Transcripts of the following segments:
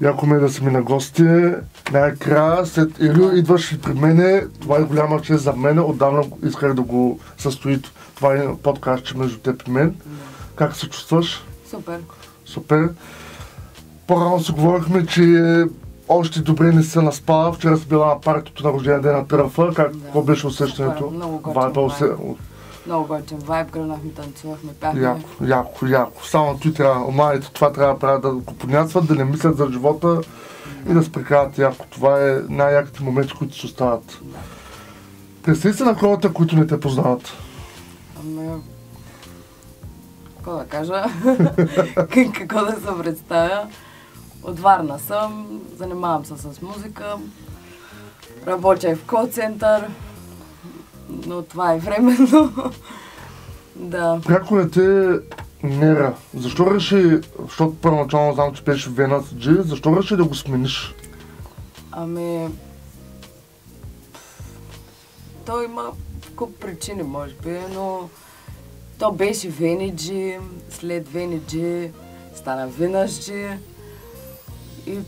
Яко ме е да си ми на гости. Най-края, след Илю, идваш и при мене. Това е голяма чест за мен. Отдавна исках да го състои това е подкаст между теб и мен. Как се чувстваш? Супер. Супер. По-рано си говорихме, че още добре не се наспала. Вчера си била на партито на рождения ден на Търфа. Как, Да. какво беше усещането? Супер, много готин Вайбъл вайб. се- Много готин вайб, гръмнахме, танцувахме, пяхме. Яко, яко, яко. Само той трябва, младите това трябва да правят, да го поднясват, да не мислят за живота и да се прекарат яко. Това е най-яките моменти, които се остават. Представи се на хората, които не те познават. Ами, какво да кажа? какво да се представя? От Варна съм, занимавам се с музика, работя и в кол-център, но това е временно. да. Пряко не те нера. Защо реши, защото първоначално знам, че беше Вена Джи, защо реши да го смениш? Ами... То има куп причини, може би, но то беше Вениджи, след Вениджи стана Винасджи и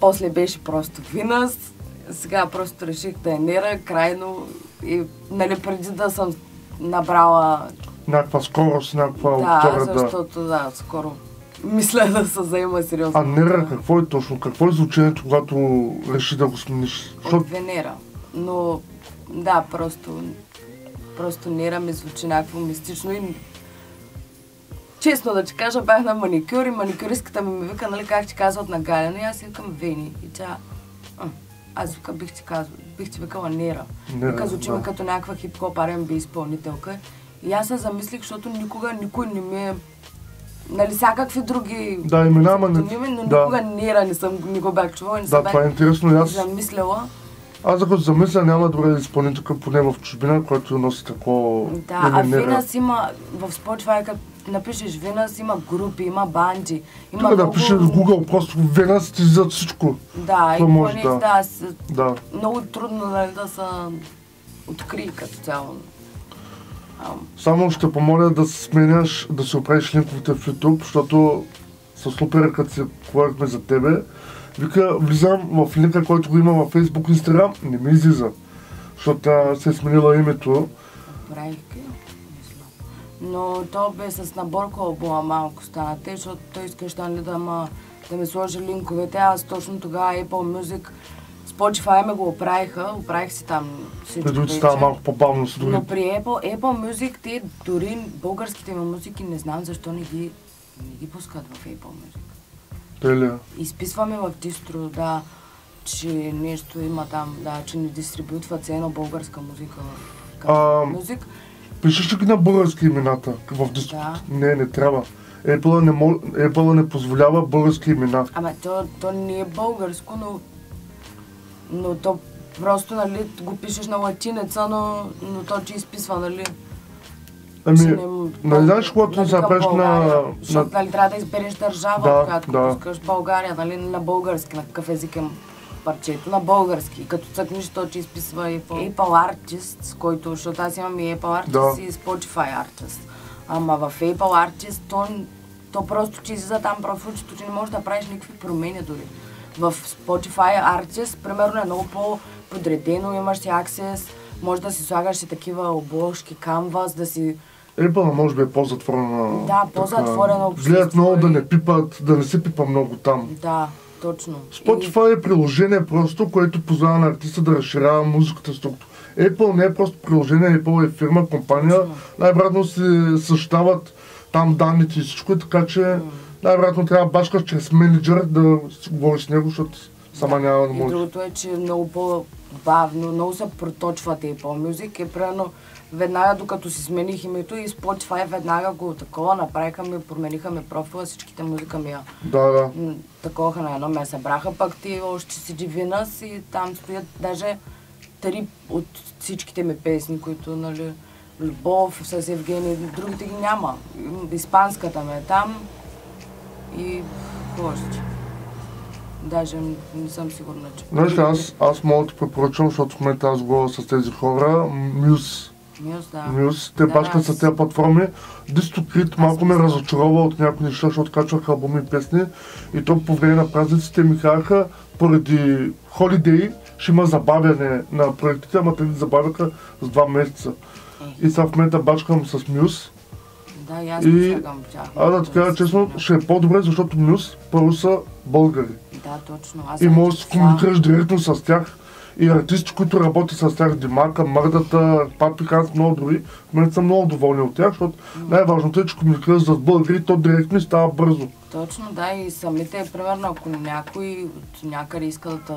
после беше просто Винас. Сега просто реших да е Нера, крайно и нали преди да съм набрала Някаква скорост, някаква да, да... защото да, скоро мисля да се заема сериозно. А нера какво е точно? Какво е звучението, когато реши да го смениш? От Венера. Но да, просто, просто Нера ми звучи някакво мистично и Честно да ти кажа, бях на маникюр и маникюристката ми ми вика, нали, как ти казват на Галя, и аз викам Вени. И тя, «А, аз вика, бих ти казал, бих ти викала Нера. Нера, да. ми като някаква хип-хоп R&B изпълнителка. И аз се замислих, защото никога никой не ми е... Нали, всякакви други... Да, имена, ама не- но да. никога Нера не съм, не го бях чувала, не да, съм това е интересно аз... замисляла. Аз ако замисля, няма добре изпълнителка поне в чужбина, който носи такова Да, а име Нера. Винас има в Spotify, като напишеш Винас, има групи, има банди. Има Тук да много- пишеш в Google, просто Вена си ти излизат всичко. Да, и може, да. да. с- Да. много трудно нали, да се открие като цяло. Ам, Само ще помоля да се сменяш, да си оправиш линковете в YouTube, защото с супер, като си говорихме за тебе, вика, влизам в линка, който го има във Facebook, Instagram, не ми излиза. Защото тя се е сменила името. мисля. Но то бе с наборка албума малко стана те, защото той искаш нали, да, ма, да ми сложи линковете. Аз точно тогава Apple Music, Spotify ме го оправиха, оправих си там всичко. Другите вече. става малко по-бавно с други. Но при Apple, Apple Music, те дори българските ми музики не знам защо не ги, не ги пускат в Apple Music. Те ли? Изписваме в дистро, да, че нещо има там, да, че не дистрибутва ценно българска музика в Apple Music. Пишеш ли на български имената в диското? Да. Не, не трябва. Apple не, мо... Apple не позволява български имена. Ама то, то не е българско, но, но то просто, нали, го пишеш на латинеца, но, но то ти изписва, нали, Ами, че нали знаеш, когато нали, направиш на... Защото, нали, трябва да избереш държава, Да, да. да. пускаш България, нали, на български, на какъв език е парчето, на български. Като цъкнеш, то ти изписва Apple, Apple Artist, с който, защото аз имам и Apple Artist Да. и Spotify Artist. Ама в Apple Artist, то, то просто ти излиза там профилчето, че не можеш да правиш никакви промени дори. В Spotify Artist, примерно, е много по-подредено, имаш си аксес, може да си слагаш и такива обложки, канвас, да си Apple може би е по-затворена. Да, така. по-затворено общество Гледат много да и- не пипат, да не се пипа много там. Да, точно. Spotify е приложение просто, което позволява на артиста да разширява музиката структура. Apple не е просто приложение, Apple е фирма, компания. Най-вероятно се съществуват там данните и всичко, така че най-вероятно трябва да башкаш чрез менеджер да си говориш с него, защото сама няма да И може. другото е, че е много по-бавно, много се проточват Apple Music и примерно веднага докато си смених името и Spotify веднага го такова направиха ми, промениха ми профила, всичките музика ми я Да, да. м, такова на едно ме събраха, пък ти още си Винас и там стоят даже три от всичките ми песни, които, нали, Любов с Евгений, другите ги няма. Испанската ме е там и още? Даже не съм сигурна, че... Знаеш аз, аз мога да препоръчам, защото в момента аз говоря с тези хора, Мюз. Мюз, да. Мюз, те Да, бачкат да, с тези платформи. Дистокрит малко ме разочарова от някои неща, защото качвах албуми и песни. И то по време на празниците ми казаха, поради холидей ще има забавяне на проектите, ама те ни забавяха с два месеца. Е, И сега в момента бачкам с Мюз. да, и аз и- в тях. А да ти кажа честно, ще е по-добре, защото Мюз първо са българи. Да, точно. Аз И можеш да се комуникираш директно с тях. И артисти, които работят с тях, Димака, Мърдата, Папи Ханс, много други, в момента съм много доволни от тях, защото най-важното е, че комуникираш с българи, то директно и става бързо. Точно, да, и самите, примерно, ако някой от някъде иска да те...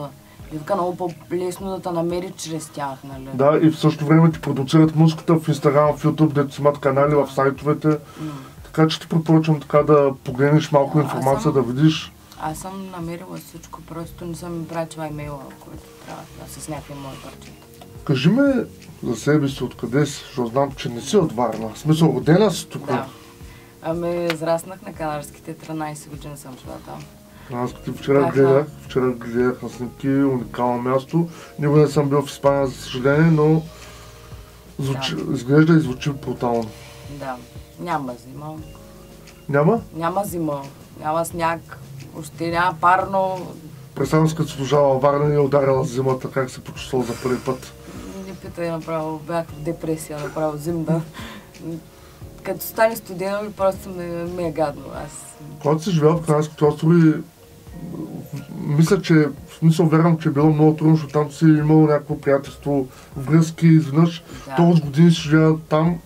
Вика много по-лесно да те намери чрез тях, нали? Да, и в същото време ти продуцират музиката в Инстаграм, в YouTube, дето си имат канали, в сайтовете. Така че ти препоръчвам така да погледнеш малко информация, да видиш. Аз съм намерила всичко, просто не съм пратила имейла, който трябва да с някакви мои парчета. Кажи ме за себе си, откъде си, защото знам, че не си от Варна. В смисъл, родена си тук. Да. Ами, израснах на Канарските, 13 години съм жила там. Аз като вчера Бяха- гледах, вчера гледах на снимки, уникално място. Никога не съм бил в Испания, за съжаление, но звучи, изглежда и звучи брутално. Да. Няма зима. Няма? Няма зима. Няма сняг. Още няма парно. Представям си като служава във Варна и е ударила зимата, как се почувствал за първи път. Не питай направо. Бях в депресия, направо зимна. Като стане студено, просто ми, ми е гадно. Аз Когато си живял в Канадските острови, мисля, че, в смисъл вярвам, че е било много трудно, защото там си имал някакво приятелство, връзки, изведнъж. Да. Толкова години си живял там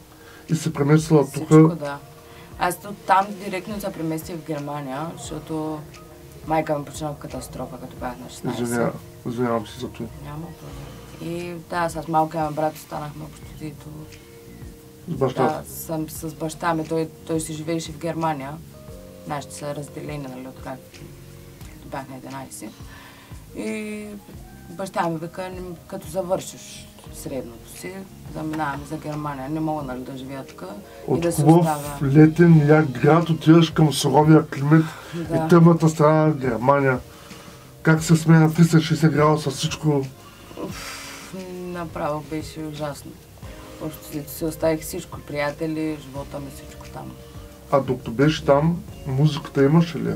и се преместила тук. Да. Аз там директно се преместих в Германия, защото майка ми почна в катастрофа, като бях на 16. Извиня, извинявам се за това. Няма проблем. И да, с малкия ми брат останахме общото. С баща. Да, съм с баща ми. Той, той си живееше в Германия. Нашите са разделени, нали, от как бях на 11. И баща ми вика, «Не- като завършиш средното си, заминаваме за Германия. Не мога нали, да живея тук и От да се хубав оставя. летен як град отиваш към суровия климат Да. и тъмната страна на Германия. Как се сменя 360 градуса всичко. Уф, Направо беше ужасно. Общо си оставих всичко, приятели, живота ми, всичко там. А докато беше там, музиката имаше ли?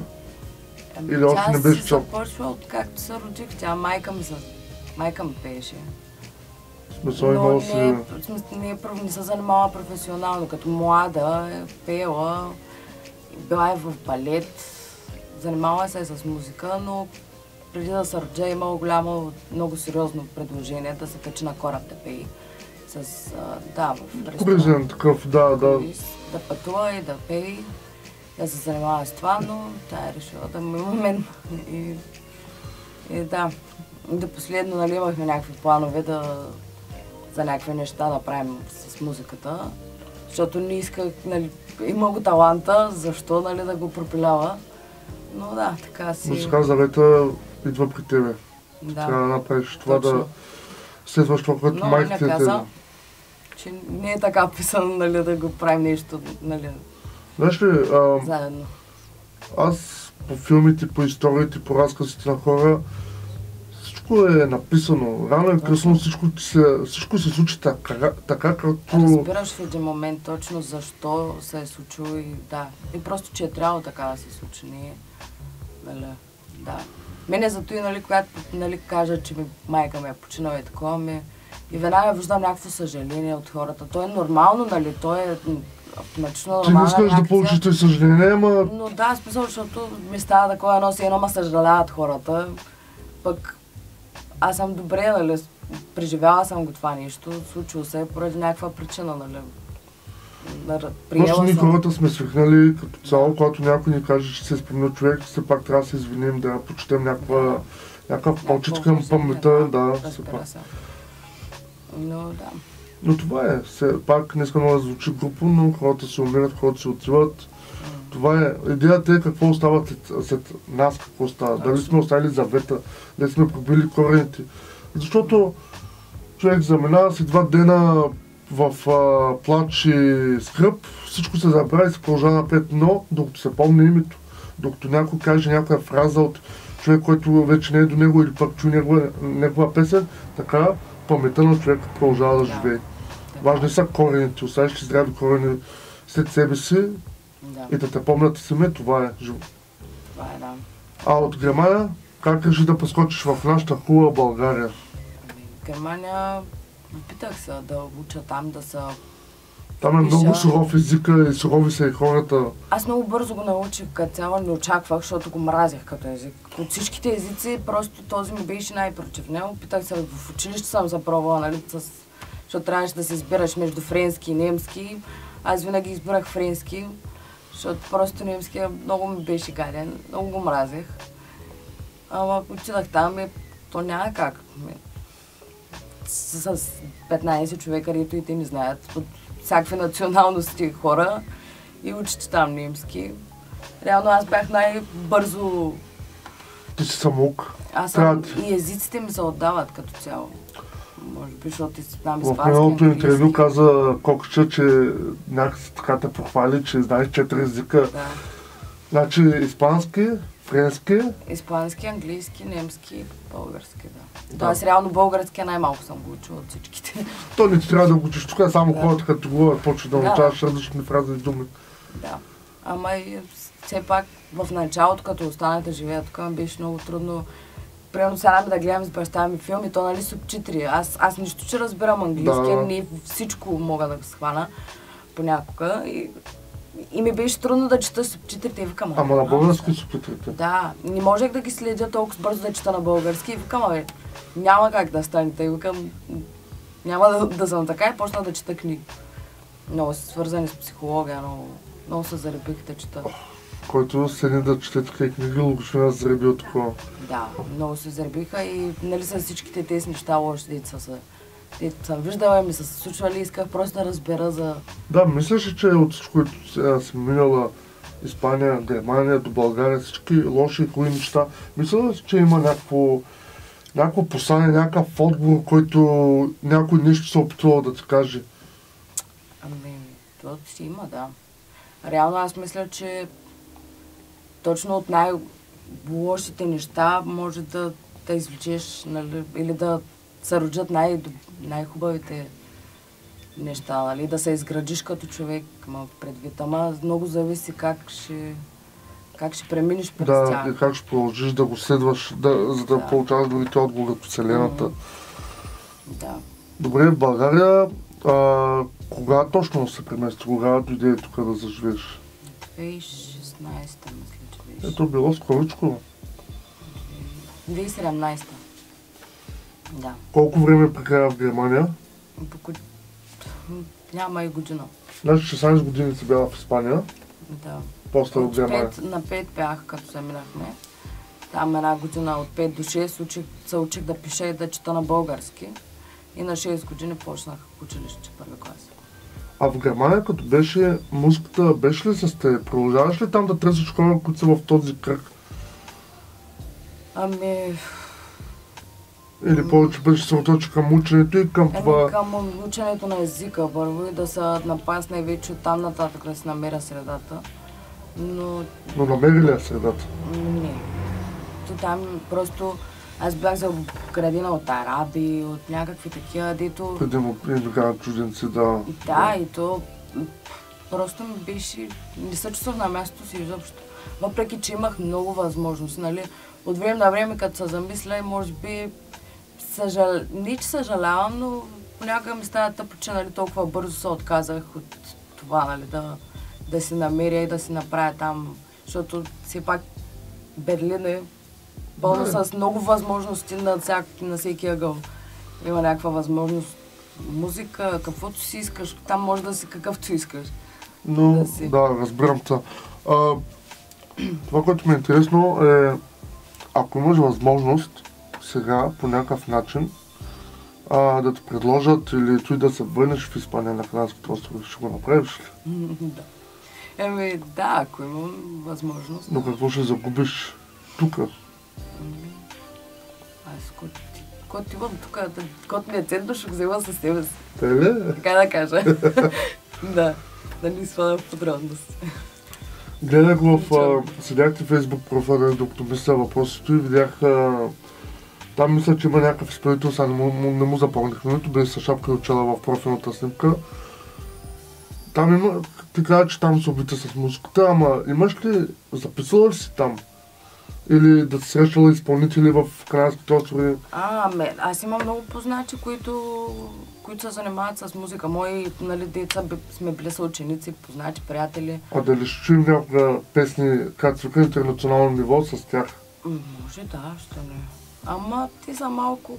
Ами, Или още тя не беше се чул? започва от както се родих. Тя майка ми, за... майка ми пееше. Но имало не, е- не, е не се занимава професионално. Като млада е пела, била е в балет, занимава се с музика, но преди да се роди е голямо, много сериозно предложение да се качи на кораб да пее. С, да, в ресторант. Такъв, да, да. Да пътува и да пее, да се занимава с това, но тя е решила да му има мен. И, и да, до последно нали, имахме някакви планове да, за някакви неща да правим с музиката, защото не исках, нали, има го таланта, защо нали, да го пропилява. Но да, така си. Сега завета идва при тебе. да, Трябва да направиш това да следваш това, което Но майка не ти е каза. че не е така писано нали, да го правим нещо нали, Знаеш ли, а, заедно. аз по филмите, по историите, по разказите на хора, всичко е написано. Рано и късно всичко, се, всичко се случи така, така като... Разбираш в един момент точно защо се е случило и да. И просто, че е трябвало така да се случи. Не е, нали, да. Мене зато и, нали, когато нали, кажа, че ми, майка ми е починала и такова ми, и веднага виждам някакво съжаление от хората. То е нормално, нали, то е автоматично Ти не искаш да и съжаление, ама Но да, смисъл, защото ми става такова едно си едно ма съжаляват хората. Пък аз съм добре, нали, преживяла съм го това нещо, случило се поради някаква причина, нали. Приела ние съм. хората сме свикнали като цяло, когато някой ни каже, че се е спомнил човек, все пак трябва да се извиним, да почетем някаква, някакъв почет към паметта, да, все пак. Се. Но да. Но това е, все пак не искам да звучи групо, но хората се умират, хората се отиват. Това е, идеята е какво остава след, след нас, какво става. Дали сме оставили завета, дали сме пробили корените. Защото човек заминава си два дена в а, плач и скръп, всичко се забрави и се продължава напред, но докато се помни името, докато някой каже някоя фраза от човек, който вече не е до него или пък чуе негова, негова песен, така паметта на човека продължава да Да. живее. Важни са корените. Оставиш ли здрави корени след себе си Да, и да те помнят семе, това е живо. това е, да. А от Германия, как реши да прескочиш в нашата хубава България? Ами, Германия, опитах се да уча там, да са... Там е много Пиша. суров езика и сурови са и хората. Аз много бързо го научих, като цяло не очаквах, защото го мразях като език. От всичките езици, просто този ми беше най-против него. Опитах се, в училище съм запробвала, нали, с... защото трябваше да се избираш между френски и немски. Аз винаги избирах френски, защото просто немски много ми беше гаден, много го мразех. Ама отидах там и то няма как. Ми, С, с 15 човека, които и те не знаят, от всякакви националности хора и учите там немски. Реално аз бях най-бързо... Ти си самук. Аз съм... Трябва- И езиците ми се отдават като цяло. Може би, защото и знам В испански, миналото интервю каза Кокча, че някакси така те похвали, че знаеш четири езика. Да. Значи испански, френски, Испански, английски, немски, български, да. Да. Тоест, реално български е най-малко съм го учила от всичките. то не ти трябва да го учиш тук, само Да. хората като говорят, почва да Да. научаваш различни фрази и думи. да. Ама и все пак в началото, като останах да живея тук, беше много трудно. Примерно сега да гледам с баща ми филм и то нали субтитри. Аз, аз нищо, че разбирам английски, Да. не всичко мога да го схвана понякога. И, и ми беше трудно да чета субтитрите и викам. Ама на «А, български субтитрите. Да, не можех да ги следя толкова бързо да чета на български и викам, абе, няма как да стане. И викам, няма да, да съм така и почна да чета книги. Много са свързани с психология, много, много се заребих да чета. Който седи да чете такива книги, логично аз зареби от такова. Да, много се заребиха и нали с всичките тези неща лоши деца са. Те съм виждала и ми са се случвали и исках просто да разбера за... Да, мислиш, че от всичко, което си минала Испания, Германия до България, всички лоши и хубави неща, мисля че има някакво, някакво послание, някакъв отговор, който някой нещо се опитвал да ти каже? Ами, то си има, да. Реално аз мисля, че точно от най-лошите неща може да, да извлечеш, нали, или да се роджат най- най-хубавите неща, нали, да се изградиш като човек, ма предвид. Ама много зависи как ще, как ще преминеш през Да, тях. и как ще продължиш да го следваш, да, за да, Да. получаваш другите отговори от Вселената. Да. Добре, в България, а, кога точно се премести? Кога дойде тук да заживееш? 2016 мисля. Ето било скоричко. 2017 Да. Колко време прекара в Германия? Поко... Няма и година. Значи 16 години си бяла в Испания, Да. после от Германия. 5 на 5 бях, като се минахме. Там една година от 5 до 6 учих, се учих да пиша и да чета на български. И на 6 години почнах училище първи клас. А в Германия, като беше музиката, беше ли с те? Продължаваш ли там да търсиш хора, които са в този кръг? Ами, Или повече беше се оточи към ученето и към еми това? към ученето на езика първо и да се напасне вече от там нататък да си намеря средата. Но Но намери ли я средата? Не. То там просто аз бях за градина от араби, от някакви такива, дето... Преди му иммигрант чужденци, да. Да, и то просто ми беше... Не се чувствах на мястото си изобщо. Въпреки, че имах много възможности, нали? От време на време, като се замисля, може би... Съжал... Не, че съжалявам, но понякога ми става тъпо, че нали, толкова бързо се отказах от това, нали, да, да си намеря и да си направя там. Защото все пак Берлин е пълно с много възможности на, всяк, на всеки ъгъл. Има някаква възможност. Музика, каквото си искаш, там може да си какъвто искаш. Но, Да си. да, разбирам те. А, това, което ми е интересно е, ако имаш възможност сега по някакъв начин а, да ти предложат или той да се върнеш в Испания на Канадските острови, ще го направиш ли? да. Еми, да, ако имам възможност. Но какво ще загубиш тук? Аз, кот, кот имам тук, кот ми е ценно, ще го взема със себе си. Те ли? Така да кажа. да, да не сваля в подробност. Гледах в... А, седяхте в фейсбук профила, докато мисля въпросите и видях а, Там мисля, че има някакъв изпълнител, сега не му, не му запомних името, беше с шапка и очела в профилната снимка. Там има, ти каза, че там се обита с музиката, ама имаш ли, записала ли си там? Или да си срещала изпълнители в Канадските острови? А, ме, аз имам много познати, които, които се занимават с музика. Мои нали, деца сме били съученици, познати, приятели. А дали ще чуем някога песни, как се вика, интернационално ниво с тях? Може да, що не. Ама ти са малко,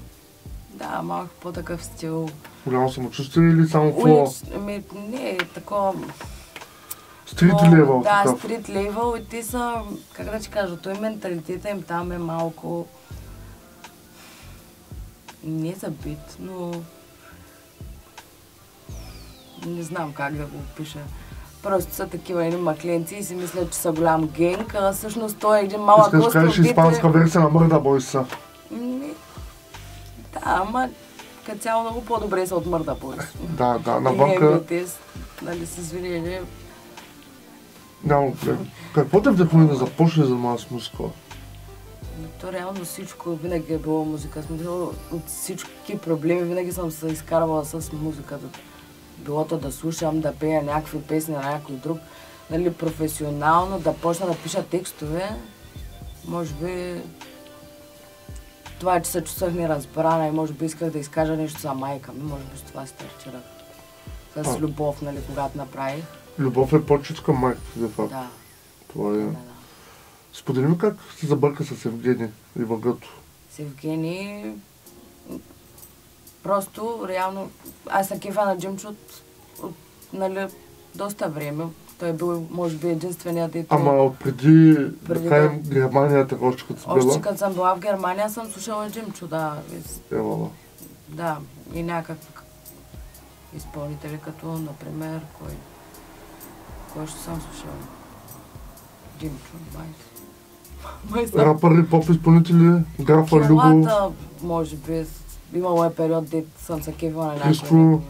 да, малко по-такъв стил. Голямо самочувствие или само фло? Ми, не, такова... Стрит левел Да, стрит лейвъл и те са, как да ти кажа, той менталитета им там е малко... Не за бит, но... Не знам как да го опиша. Просто са такива едни макленци и си мислят, че са голям генг, а всъщност той е един малък Искаш остров, е- испанска версия на Мърда Бойса. Ми, Да, ама като цяло много по-добре са от Мърда Бойс. Да, да, навънка те, нали, с извинение, няма проблем. Какво те вдъхнови да започнеш да занимаваш с музика? То реално всичко винаги е било музика. Смисъл, от всички проблеми винаги съм се изкарвала с музиката. Било то да слушам, да пея някакви песни на някой друг. Нали, професионално да почна да пиша текстове, може би това, че се чувствах неразбрана и може би исках да изкажа нещо за майка ми, може би с това стартирах. С любов, нали, когато направих. Любов е почет към майката, де факт. Да, Това е. да, да. Сподели ми как се забърка с Евгений и въгъто. с Евгений. Просто, реално, аз съм кефа на Джимчо от, от, нали, доста време. Той е бил, може би, единственият, дето... Ама преди, Преди да кажем, да- Германия, така още като си Още била. като съм била в Германия, съм слушала Джимчо, да. Евала. Да, и някакви изпълнители, като, например, кой... Кой ще съм слушала? Джимчо, май. Май съм Рапъри, поп изпълнители, Графа Люго. Килата, може би, имало е период, де съм се кефила на някой. Криско.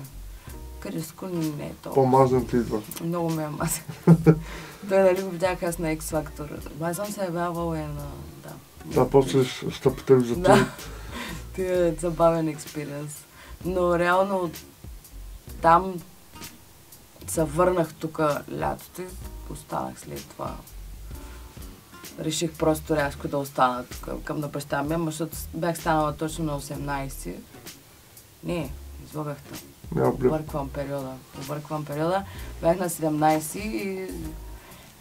Криско не е толкова. По-мазен ти идва. Много ме е мазен. Той нали го видях аз на X Factor. Май съм се явявала и на... Да. Да, после ще питам за това. Ти е забавен експириенс. Но реално там се върнах тук лятото и останах след това. Реших просто рязко да остана тук към на баща ми, защото бях станала точно на 18. Не, излагах там. Обърквам периода. Обърквам периода. Бях на 17 и,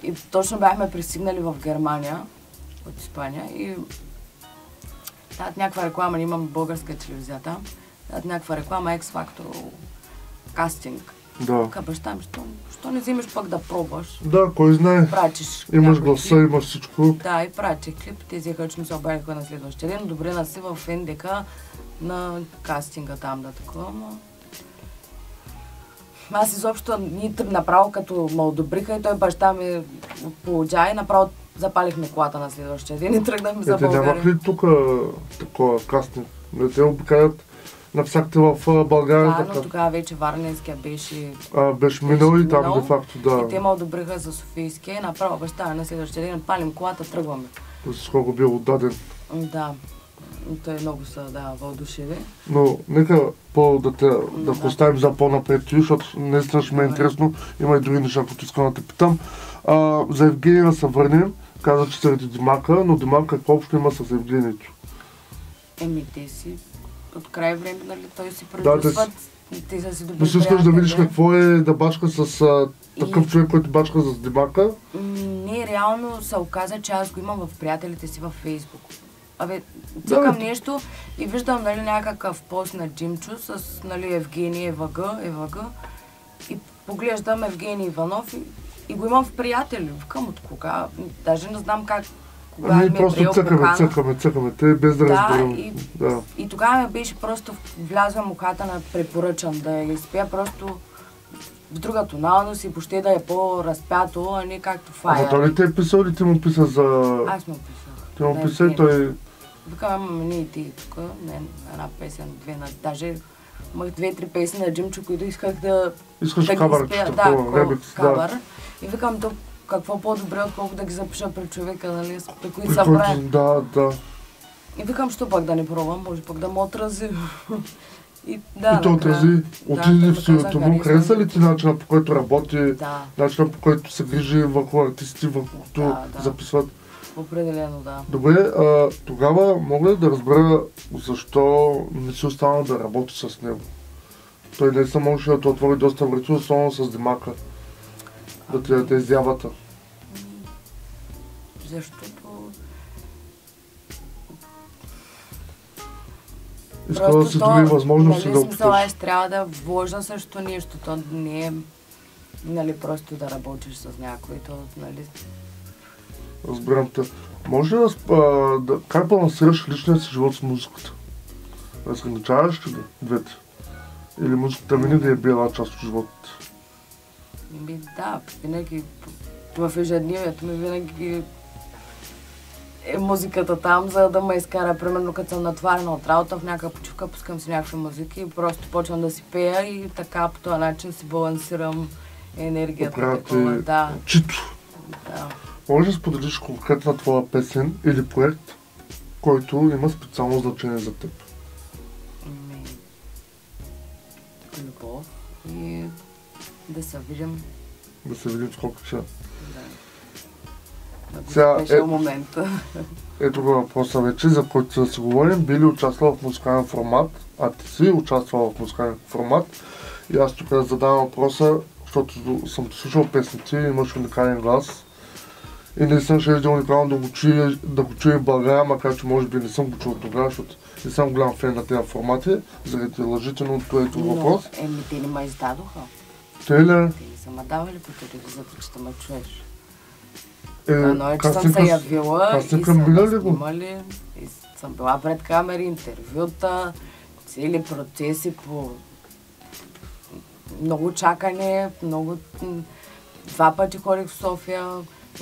и точно бяхме пристигнали в Германия от Испания и дават някаква реклама, ние имаме българска телевизия там, дават някаква реклама X Factor кастинг. Да. Ка баща ми, що, що не вземеш пък да пробваш? Да, кой знае. Пратиш. Имаш гласа, клип. имаш всичко. Да, и пратих клип. Те взеха, че ми се обадиха на следващия ден. Добре на си в НДК на кастинга там да такова, ама... Аз изобщо тъп направо като ме одобриха и той баща ми получа и направо запалихме колата на следващия ден и тръгнахме за нямах България. ли тук такова кастинг? Не те обикалят навсякъде в България. Да, но тогава вече Варненския беше... А, беше минал и там, минал. де факто, да. И те ме одобриха за Софийския и направо баща на следващия ден палим колата, тръгваме. С колко бил отдаден. Да, той много се да, въодушеви. Но нека по, да, те, да да. поставим за по-напред защото наистина ще ме е интересно. Има и други неща, които искам да те питам. А, за Евгения да се върнем. Каза, че заради Димака, но Димака какво общо има с Евгението? Еми, те си от край време, нали, той си Да, те продюсват. те са си добри Но си искаш да видиш какво е да бачка с а, такъв И- човек, който бачка с Димака. М, Не, реално се оказа, че аз го имам в приятелите си във Фейсбук. Абе, цъкам Да. нещо и виждам нали, някакъв пост на Джимчо с нали, Евгений ЕВГ, ЕВГ и поглеждам Евгений Иванов и, и го имам в приятели. Викам от кога, даже не знам как, кога ми е просто цъкаме, покана. цъкаме, цъкаме. Те без да, Да, разберем. и- Да. И тогава ми беше просто влязла мухата на препоръчан да я изпея просто в друга тоналност и въобще да е по-разпято, а не както фая. той ли те е писал или ти му писа за... Аз му писах. Ти му писа и той... Викам, ама не и ти тук, не, една песен, две, на, даже имах две-три песни на Джимчо, които исках да, Искаш да изпея. Да, такова, да. И викам, то какво по-добре, отколкото да ги запиша пред човека, нали, при които са прави. Да, да. И викам, що пък да не пробвам, може пък да му отрази. И да, и то отрази, отиде в каза, му. Хареса ли ти начина по който работи, Да, начина по който се грижи върху артисти, върху които Да, да. записват? определено да. Добре, а, тогава мога ли да разбера защо не си останал да работи с него? Той не се можеше да отвори доста врати, особено с Димака. Да ти даде изявата. Защото Иска да си добри възможности нали, да опиташ. аз трябва да вложа също нещо. То не е нали, просто да работиш с някой. То, нали, Разбирам те. Може да, а, да как балансираш личния си живот с музиката? Разграничаваш ли ги двете? Или музиката винаги е била част от живота? ми, да, винаги в ежедневието ми винаги е музиката там, за да ме изкара. Примерно, като съм натварена от работа, в някаква почивка пускам си някакви музики и просто почвам да си пея и така по този начин си балансирам енергията. Такова, да, чито. да. Може да споделиш конкретна твоя песен или проект, който има специално значение за теб? Ами, любов и да се видим. Да се видим сколко ще. Да. Сега, е- е... момент. Ето го въпроса вече, за който да си говорим. Би ли участвал в музикален формат? А ти си участвал в музикален формат. И аз тук да задавам въпроса, защото съм слушал песните, имаш уникален глас. И наистина ще е уникално да го чуя, да го чуя в България, макар че може би не съм го чул тогава, защото не съм голям фен на тези формати, заради лъжите, но това е ето въпрос. Еми, те не ме издадоха. Те ли? Те не са ме давали по телевизията, че да ме чуеш. Е, че съм се с- явила и кастинга са мина ме ли го? снимали. И съм била пред камери, интервюта, цели процеси по много чакане, много... Два пъти ходих в София.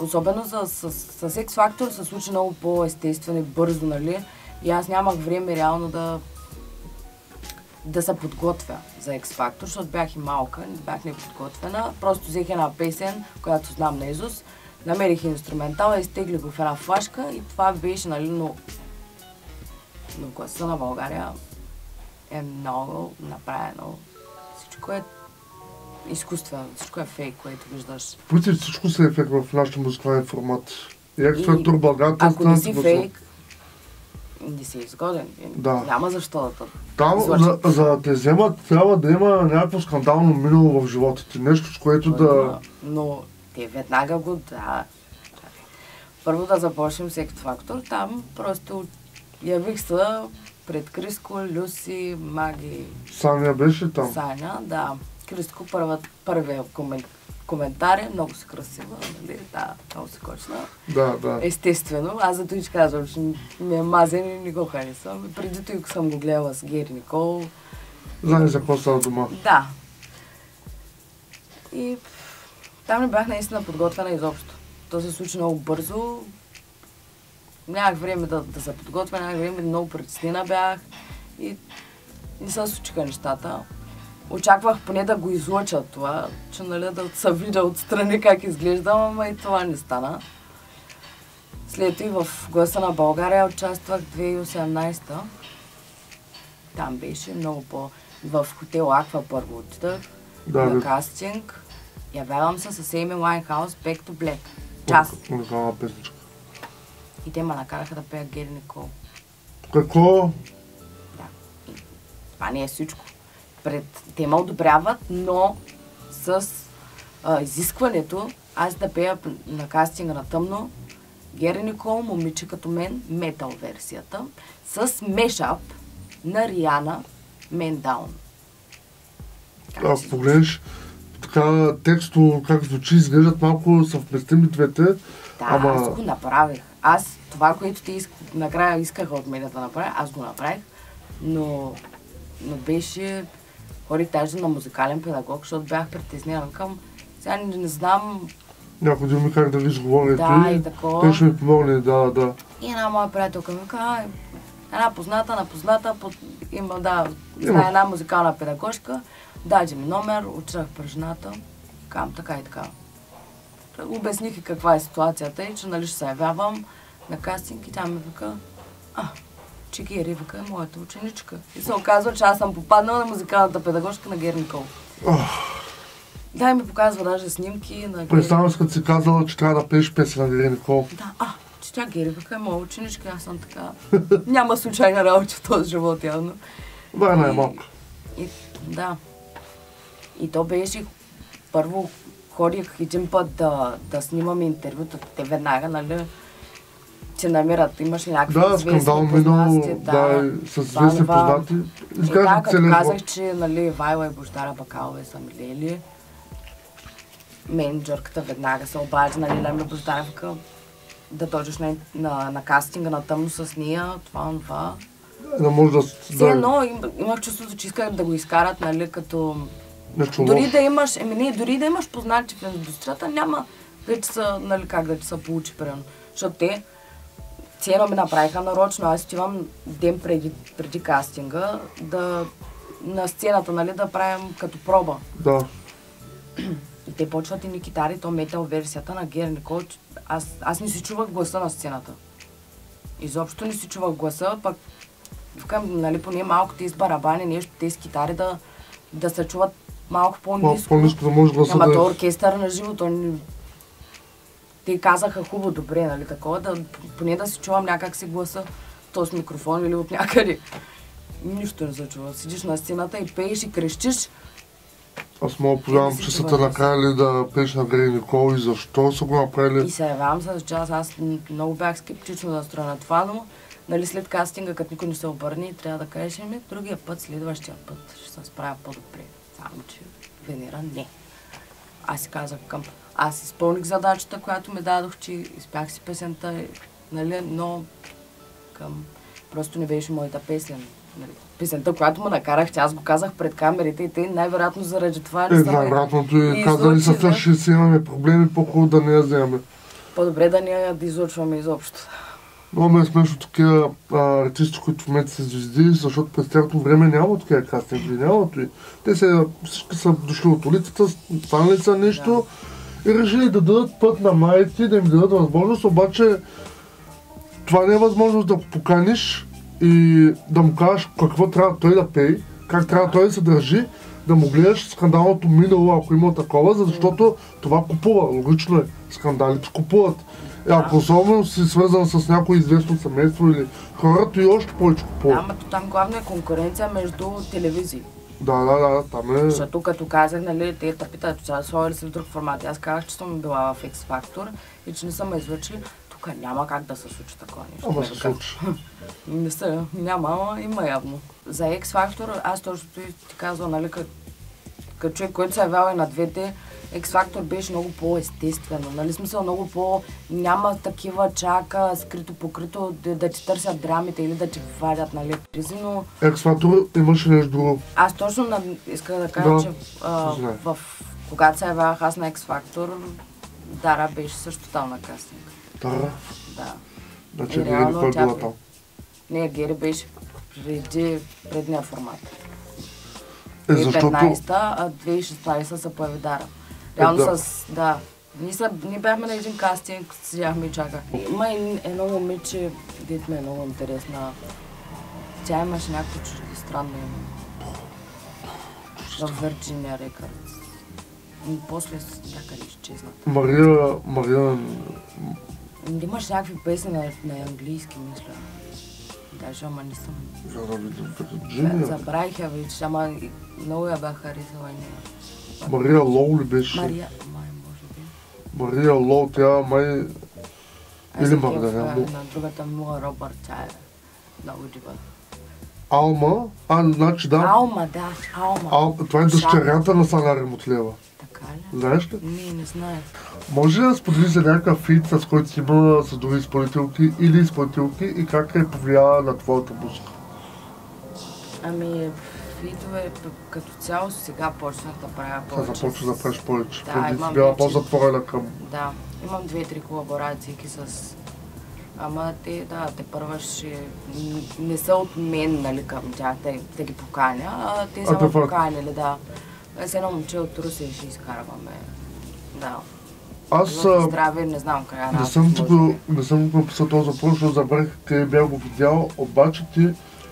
Особено за, с, с, с X Factor се случи много по-естествено и бързо, нали? И аз нямах време реално да да се подготвя за X Factor, защото бях и малка, бях неподготвена. Просто взех една песен, която знам на Изус, намерих инструментала, изтегли го в една флашка и това беше, нали, но, но гласа на България е много направено. Всичко е изкуствено, всичко е фейк, което виждаш. Пути всичко се ефект в нашия музикален формат. И X И Factor България, те Ако не си фейк, не си изгоден. Да. Няма защо да те Там, за, за да те вземат, трябва да има някакво скандално минало в живота ти. Нещо, с което да... Но те веднага го да. Първо да започнем с Ект Фактор. Там просто явих се пред Криско, Люси, Маги, Саня беше там. Саня. Да, Криско първа, първия комен, коментар е много си красива, нали? Да, много си кочна. Да, да. Естествено, аз зато и казвам, че ми е мазен и не го харесвам. Преди това съм го гледала с Гери Никол. Знаеш за какво става дума. Да. И там не бях наистина подготвена изобщо. То се случи много бързо. Нямах време да, да се подготвя, нямах време, много притеснена бях. И не се случиха нещата. Очаквах поне да го излъча това, че нали, да се видя отстрани как изглеждам, ама и това не стана. След и в Гласа на България участвах 2018 Там беше много по... В хотел Аква първо отидах Да, на да. кастинг. Явявам се с Amy Winehouse Back to Black. Час. Уникална песничка. И те ме накараха да пея Гери Никол. Какво? Да. И това не е всичко. Пред... Те ме одобряват, но с а, изискването аз да пея на кастинга на тъмно Гери Никол, момиче като мен, метал версията, с мешап на Риана Ако си погледнеш така тексто, как звучи, изглеждат малко съвместими двете. Да, Ама- аз го направих. Аз това, което те иск... накрая искаха от мен да направя, аз го направих, но, но беше... Ходих даже на музикален педагог, защото бях притеснена към... Сега не, не знам... Някой да ми как да ви изговорите. Да, и такова. Той ще ми помогне, да, да. И една моя приятелка ми каза, «Ай, една позната на позната, под... има, да, Има. една музикална педагожка, даде ми номер, учрах при жената, кам така и така. Обясних и каква е ситуацията и че нали ще се явявам на кастинг и тя ми вика, а, че Гери вика е моята ученичка. И се оказва, че аз съм попаднала на музикалната педагожка на Гери Никол. Да, и ми показва даже снимки на Гери. Представям си, като си казала, че трябва да пееш песен на Гери Никол. Да, а, че тя Гери вика е моя ученичка, аз съм така. Няма случайна работа в този живот, явно. Да, най-малко. И, да. И то беше първо ходих един път да, да снимам интервюта. Те веднага, нали, се намират. Имаш ли някакви Да, известни скандал минало, да, и с известни познати. И да, като казах, че нали, Вайла и Бождара Бакалова са милели, менеджерката веднага се обади, нали, Лемля Бождара вика да дойдеш на, на, на кастинга на тъмно с нея, това, това. Да може да... Все да едно им, имах чувството, че искат да го изкарат, нали, като... нещо Дори лошо. да имаш, еми не, дори да имаш познати в индустрията, няма ти са, нали, как да ти се получи, примерно. Защото те, едно ми направиха нарочно, аз отивам ден преди, преди кастинга, да на сцената, нали, да правим като проба. Да. И те почват и ни китари, то метал версията на Гер Никол. Аз, аз не си чувах гласа на сцената. Изобщо не си чувах гласа, пък нали, поне малко тези барабани, нещо, тези китари да, да се чуват малко по-низко. да може гласа Ама да то оркестър на живо, то не... Те казаха хубаво, добре, нали, такова, да, поне да си чувам някак си гласа, то с микрофон или от някъде. Нищо не се чува. Седиш на сцената и пееш и крещиш. Аз мога познавам Е, си писата чувам. накрая ли да пееш на Грей Никол и защо са го направили. И се явявам с час. Аз м- много бях скептично настроена на това, но нали, след кастинга, като никой не се обърне, трябва да кажеш, ми другия път, следващия път ще се справя по-добре. Само, че Венера не. Аз си казах към... Аз изпълних задачата, която ми дадох, че изпях си песента, нали, но към... Просто не беше моята песен. Нали. Песента, която му накарах, че аз го казах пред камерите и те най-вероятно заради това не са е И казали са, излъчили. ще си имаме проблеми, по-хубаво да не я вземем. По-добре да не я да излъчваме изобщо. Много ме е смешно такива артисти, които в момента са звезди, защото през цялото време няма такива кастинги, няма и Те са, всички са дошли от улицата, станали са нещо и решили да дадат път на майци, да им дадат възможност, обаче това не е възможност да поканиш и да му кажеш какво трябва той да пее, как трябва той да се държи, да му гледаш скандалното минало, ако има такова, защото това купува. Логично е. Скандалите купуват. Е, ако особено си свързан с някое известно семейство или хората и още повече Да, купуват. ама то там главна е конкуренция между телевизии. Да, да, да, там е... Защото като казах, нали, те те питат, че аз сложили си в друг формат. Аз казах, че съм била в X Factor и че не съм излъчили. Тук няма как да се случи такова нещо. Ама Нали, се случи. Не са, няма, ама има явно. За X Factor, аз точно ти, ти казвам, нали, като, като човек, който се явява и на двете, X Factor беше много по-естествено, нали, смисъл много по... Няма такива чака, скрито покрито, да, да ти търсят драмите или да ти вадят, нали, призи, но Ексфатор имаше нещо друго. аз точно на, исках да кажа, Да, че а, в, когато се явявах аз на X Factor, Дара беше също там на кастинг. Тара. Да. Значи Гери кой тя била там. Не, Гери беше преди предния формат. Е, защото... 2015, а 2016 се появи Дара. Реално Е, да. с... Да. Ние, са, ние бяхме на един кастинг, седяхме и чаках. Има едно момиче, дето ми е много интересна. Тя имаше някакво чуждестранно име. В Virginia Records. И после някъде изчезна. Мария... Мария... Имаш някакви песни на, на английски, мисля. Даже, ама не съм. Да Вирджиния. Забравих я вече, ама много я бях харесала нея. Мария Лоу ли беше? Мария, май, може би. Мария Лоу, тя май... Или Магдалена Лоу. На другата мила Робърт, тя е много дива. Алма. А, значи да. Алма, да, Алма. Ал... Това е дъщерята на Санари Мотлева. Знаеш ли? Не, не знаех. Може ли да сподели за някакъв фит, с който си има с други изпълнителки или изпълнителки и как е повлия на твоята музика? Ами, фитове като цяло сега почнах да правя Сега повече. започва да правиш повече. Да, Преди си била по-затворена към... Да, имам две-три колаборации с... Ама те, да, те първа ще... Не са от мен, нали, към тях, те, те ги поканя, а те са ме поканили, да. С едно момче от Русия ще изкарваме. Да. Аз а, здраве, не знам края не съм ти го, не съм го написал този въпрос, защото забравих къде бях го видял, обаче ти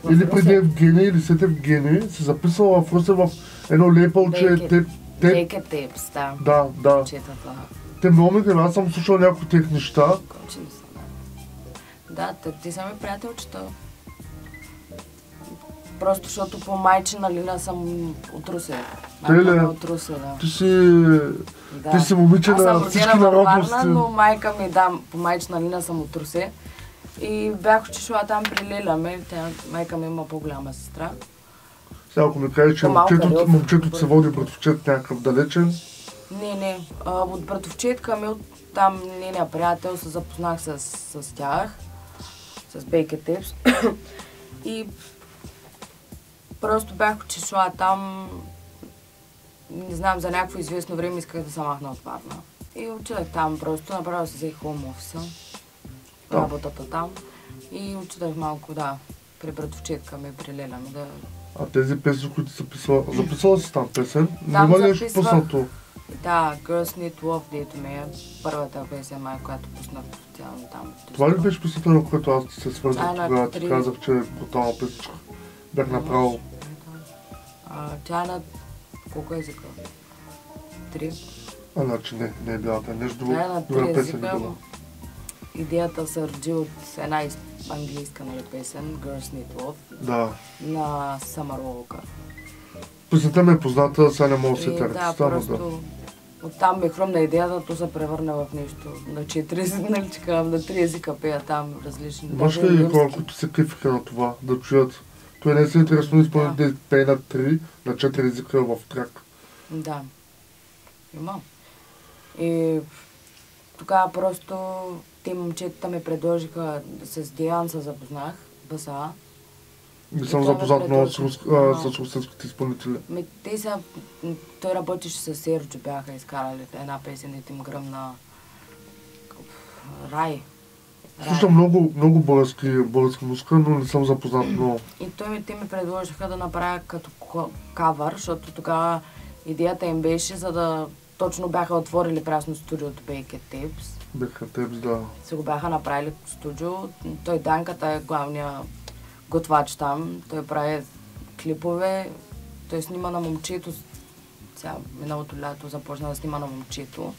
В или Русе. преди Евгений, или след Евгений, си записал в Русе в едно лепълче, Bake it. те, те, Take a tips, да. да, да, Четата. те много ми аз съм слушал някои тех неща, Кончени са, да. Да, те, те са ми приятелчета. Просто защото по майчина линия съм от Русе. Те ли? Майка ми е от Русе, да. ти си, да. ти си момиче Аз на всички народности. Варна, но майка ми, да, по майчина линия съм от Русе. И бях отишла там при Леля ми, тя, майка ми има по-голяма сестра. Сега ако ми кажеш, че момчето, момчето се води братовчет някакъв далечен, Не, не. А, от братовчетка ми, от там нейния приятел, се запознах с, с тях, с Бейке Тепс. и просто бях отишла там, не знам, за някакво известно време исках да се махна от Варна. И отидах там просто, направо си взех хоум офиса, работата там. И отидах малко, да, при братовчетка ми, при Леля ми, да, а тези песни, които си писала, записала си там песен, Там ли нещо записвах. пуснато? Да, Girls Need Love, дето ми е първата песен, май, която пуснах официално там. Това ли беше песента, на която аз ти се свързах тогава? Ти казах, че е брутална песичка. Бях направил. Тя е на колко езика? Три. А, значи не, не е била тя. Нещо друго. Тя е на три е езика. била. Идеята се роди от една английска нали, песен, Girls Need Love, Да. на Summer Walker. Песента ми е позната, сега не мога да се И тя да, ама да. просто оттам ми хрумна идеята, то се превърна в нещо на четири езика, нали, че на три езика пея там различни. Имаш даже ли хора, които се кефиха на това, да чуят? Това не е интересно изпълнителите да пее на три, на четири езика в трак. Да. Има. И тогава просто те момчетата ми предложиха, с Диан се запознах, БСА. Не съм той ме запознат много с, а, Но- с русските изпълнители. Ми, те са, той работеше с Серджо, бяха изкарали една песен и им гръмна Рай. Слушам много, много български, българска музика, но не съм запознат много. И той те ми предложиха да направя като кавър, защото тогава идеята им беше, за да точно бяха отворили прясно студиото Bake Tapes. Беха теб, да. Се го бяха направили студио. Той Данката е главния готвач там. Той прави клипове. Той снима на момчето. Сега, миналото лято започна да снима на момчето.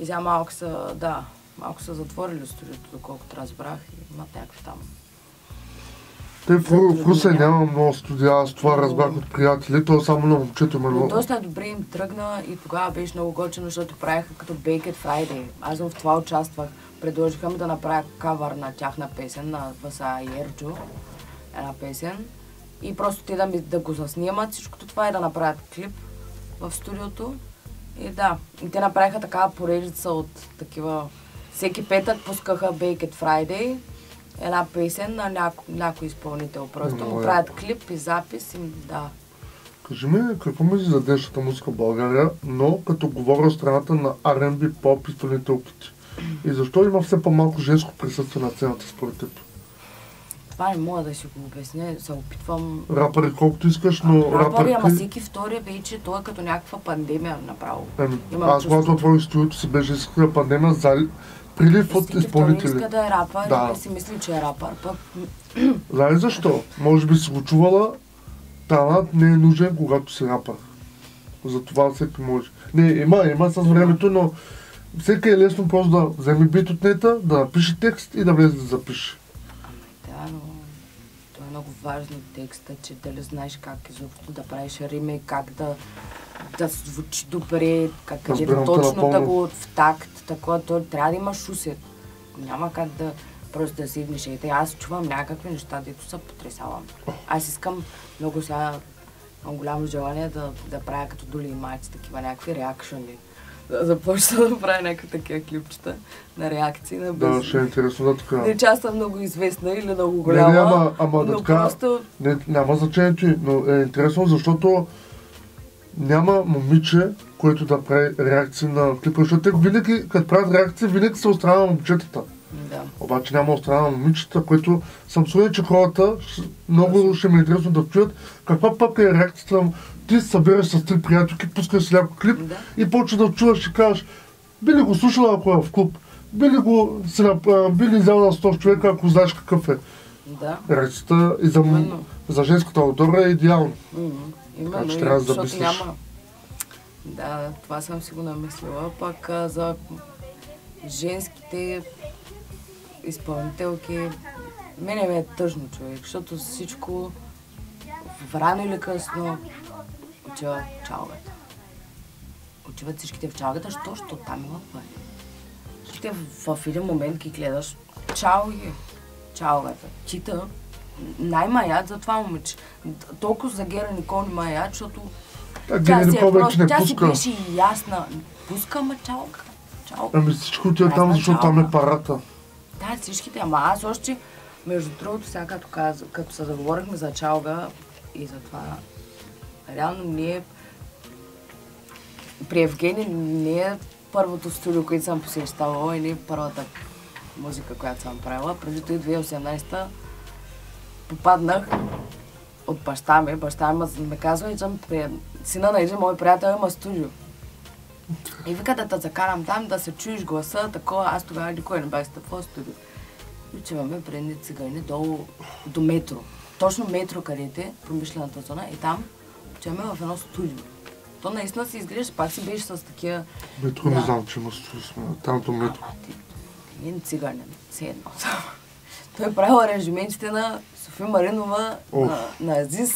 И сега малко са, да, малко са затворили студиото, доколкото разбрах. И имат някакви там. Те в, в Русе няма много студия, аз това разбрах от приятели, то само на момчето има Но много. доста добре им тръгна и тогава беше много готино, защото правиха като Baked Friday. Аз в това участвах. Предложиха ми да направя кавър на тяхна песен, на Васа и Ерджо. Една песен. И просто те да, ми, да го заснимат всичкото това и да направят клип в студиото. И да, и те направиха такава поредица от такива... Всеки петък пускаха Baked Friday, една песен на няко, някой изпълнител. Просто му яко. правят клип и запис и да. Кажи ми, какво мисли за днешната музика в България, но като говоря страната на R&B поп изпълнителките? И защо има все по-малко женско присъствие на сцената според теб? Това не мога да си го обясня, се опитвам. Рапъри колкото искаш, но Рапъри, ама рапърки... всеки втори вече, той е като някаква пандемия направо. Еми, Имам аз когато отворих студиото си беше искала пандемия за прилив от Всеки втори изпълнители. иска да е рапър Да. и си мисли, че е рапър. Пък Знаеш защо? Може би си го чувала, талант не е нужен, когато си рапър. Затова всеки може. Не, има, има с времето, но всеки е лесно просто да вземе бит от нета, да напише текст и да влезе да запише. да, но това е много важно текста, че дали знаеш как изобщо да правиш рими, как да, да звучи добре, как къде те точно да го в такт, такова, то трябва да имаш усет. Няма как да просто да седнеш и. Аз чувам някакви неща, дето се потресавам. Аз искам много сега, имам голямо желание да, да правя като Доли и Майци, такива някакви реакшени. Да започна да правя някакви такива клипчета на реакции на Да, без... ще е интересно да така. Не, че аз съм много известна или много Не, голяма, не, ама, ама да но така, просто... не, няма значението но е интересно, защото няма момиче, което да прави реакции на клипа, защото те винаги, като правят реакции, винаги се от страна на момчетата. Да. Обаче няма от страна на момичета, което съм сигурен, че хората много ще ми е интересно да чуят каква пък е реакцията. на- Ти събираш с три приятелки, пускаш си някой клип Да. и почва да чуваш и кажеш Би ли го слушала, ако е в клуб? Би ли го си би ли изяла 100 човека, ако знаеш какъв е? Да. Реакцията и за, Именно. за женската аудитория е идеално. Мгм. Именно, Така че трябва да няма... Да, това съм си го намислила. Пък а, за женските изпълнителки, мене ми е тъжно човек, защото всичко в рано или късно отива в чалгата. Отиват всичките в чалгата, що? Що там има пари. Ти в, в един момент ги гледаш чалги, чалгата. Чита, най-маят за това момиче. Толкова за Гера Никол не ма яд, защото А тя си е просто, тя си беше ясна. Пуска, ма чалга. Чалга. Ами всичко отива там, защото там е парата. Да, всичките, ама аз още, между другото, сега като, каз, като се заговорихме за чалга и за това, реално ние, при Евгений не е първото студио, което съм посещавала и не е първата музика, която съм правила. Преди той 2018 попаднах от баща ми. Баща ми ме казва, че сина на един мой приятел има студио. И вика да те закарам там, да се чуеш гласа, такова. Аз тогава никой не бях стъпвал студио. И отиваме при едни цигани долу до метро. Точно метро където е, промишлената зона. И там отиваме в едно студио. То наистина си изглежда, пак си беше с такива... Метро не знам, че има студио сме. Тамто метро. Един циганин, все едно. Той е правил аранжиментите на София Маринова, Оф. на, на Азис.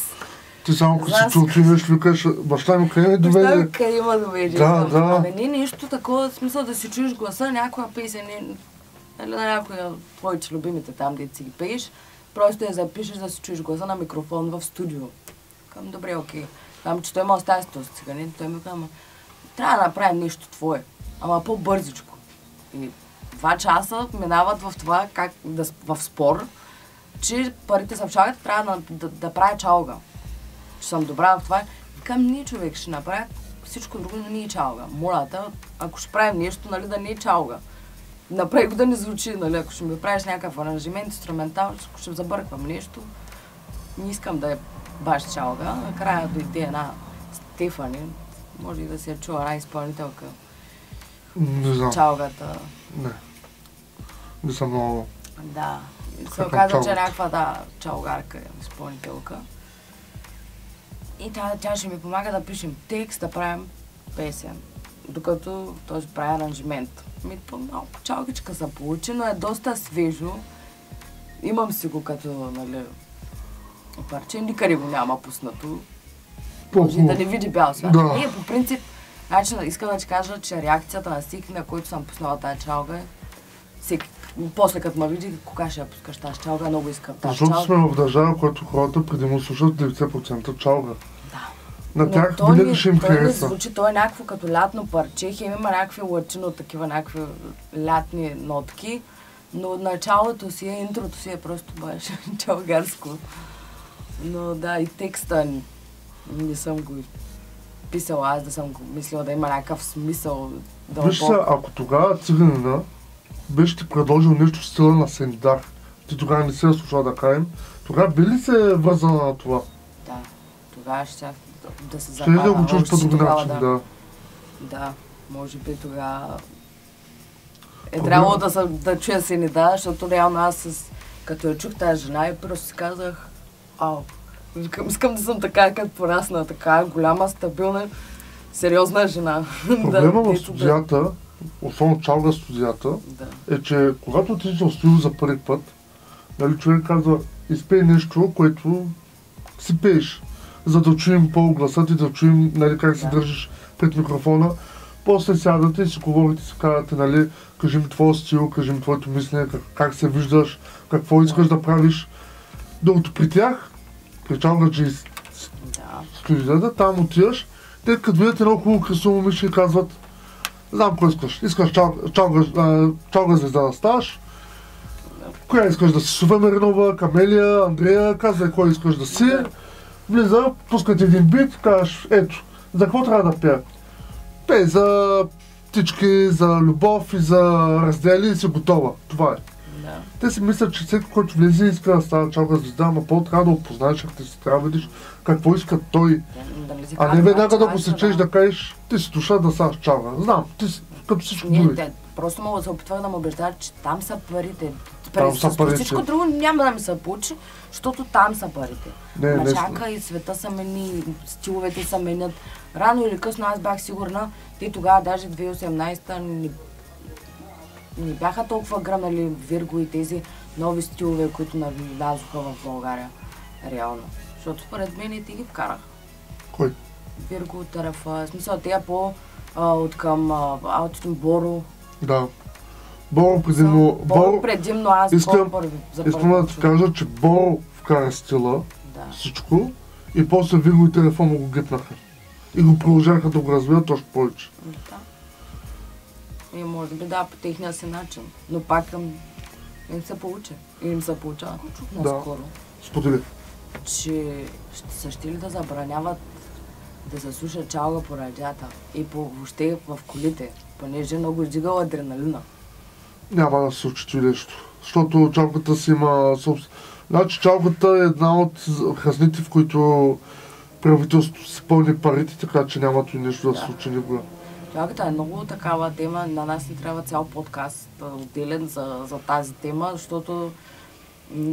Ти само като си отиваш, викаш, баща ми къде ме Баща доведе? ми къде има доведе. Да, Ама, да. Абе, не нещо такова, в смисъл да си чуеш гласа, някоя песен, нали, на някоя от твоите любимите там, де си ги пееш, просто я запишеш да си чуеш гласа на микрофон в студио. Към добре, окей. Там, че той има остави с циганин, той ми казва, «Ама, трябва да направим нещо твое, ама по-бързичко. И два часа минават в това, как да, в спор, че парите са в чалгата, трябва да, да, да правя чалга. Че съм добра в това. Към ние човек ще направя всичко друго, но не е чалга. Молята, ако ще правим нещо, нали, да не е чалга. Направи го да не звучи, нали, ако ще ми правиш някакъв аранжимент, инструментал, ако ще забърквам нещо, не искам да е баш чалга. Накрая дойде една Стефани, може и да се чула една изпълнителка. Не знам. Чалгата, Не. Не съм много... да. Се оказа, че е някаква, да, чалгарка, изпълнителка. И тя, тя ще ми помага да пишем текст, да правим песен. Докато ще прави аранжимент. Ми, малко чалгичка се получи, но е доста свежо. Имам си го като, нали, парче, никъде го няма пуснато. Може да не види бял свят. Да. Ние по принцип, значи искам да ти кажа, че реакцията на всеки, на който съм пуснала тази чалга, е всеки, после като ме види, кога ще я пускаш тази чалга, много искам тази Защото чалга. сме в държава, която хората преди му слушат 90% чалга. Да. На тях той винаги ще им той хареса. звучи, той е някакво като лятно парче, хем има някакви латино, такива някакви лятни нотки, но началото си е, интрото си е просто беше чалгарско. Но да, и текста не, съм го писала, аз да съм го мислила да има някакъв смисъл Виж дълбок. сега, ако тогава циганина беше ти предложил нещо в стила на Сендар, ти тогава не си я слушал да кажем, тогава би ли се вързана на това? Да, тогава ще да, да се Ще ли да го чуеш по друг начин? да. Да. Да, може би тогава е Проблем- трябвало да, съм, да чуя си не да, защото реално аз с, като я чух тази жена и просто си казах, ау, викам, искам да съм така, като порасна, така голяма, стабилна, сериозна жена. Проблема в дето студията, особено чалга студията, Да, е, че когато отидеш в студио за първи път, нали, човек казва, изпей нещо, което си пееш, за да чуем по-гласът и да чуем нали, как се Да. държиш пред микрофона. После сядате и си говорите, си казвате, нали, кажи ми твоя стил, кажи ми твоето мислене, как, как се виждаш, какво искаш да правиш. Докато при тях, при чалгаджи да. студията, там отиваш, те като видят едно хубаво красиво момиче и казват, знам какво искаш. Искаш чал, чалга, звезда да ставаш. Коя искаш да си? София Маринова, Камелия, Андрея, казвай кой искаш да си. Влиза, пускат един бит, казваш, ето, за какво трябва да пея? Пей за птички, за любов и за раздели и си готова. Това е. Те си мислят, че всеки, който влезе, иска да става чалга звезда, ама по трябва да опознаеш, ти си трябва да видиш какво иска той. А не веднага да го сечеш да кажеш, ти си душа да ставаш чалга. Знам, ти си, като други. те, просто мога да се опитвах да ме убеждават, че там са парите. Там са парите. всичко друго няма да ми се получи, защото там са парите. Не, Ма чака и света се мени, стиловете се менят. Рано или късно аз бях сигурна, те тогава даже 2018-та не, не бяха толкова гръмнали Вирго и тези нови стилове, които навлязоха в България. Реално. Защото според мен и те ги вкарах. Кой? Вирго, Тарафа, смисъл те по а, от към Аутин Боро. Да. Боро предимно... Боро предимно аз Искам- по-първи. за Искам първи да ти кажа, че Боро вкара стила, Да. всичко, и после Виго и телефон му го гипнаха. И го продължаха да го развиват още повече. Да. И може би да, по техния си начин. Но пак към... Не им се получи. И им се получава. Да. наскоро, Сподели. че ще са щели да забраняват да се слуша чалга по радията и по въобще в колите, понеже много издигал адреналина. Няма да се случи това нещо. Защото чалката си има... собс- Значи чалката е една от хазните, в които правителството си пълни парите, така че няма това нещо да се случи никога. Чалката е много такава тема. На нас ни трябва цял подкаст отделен за, за тази тема, защото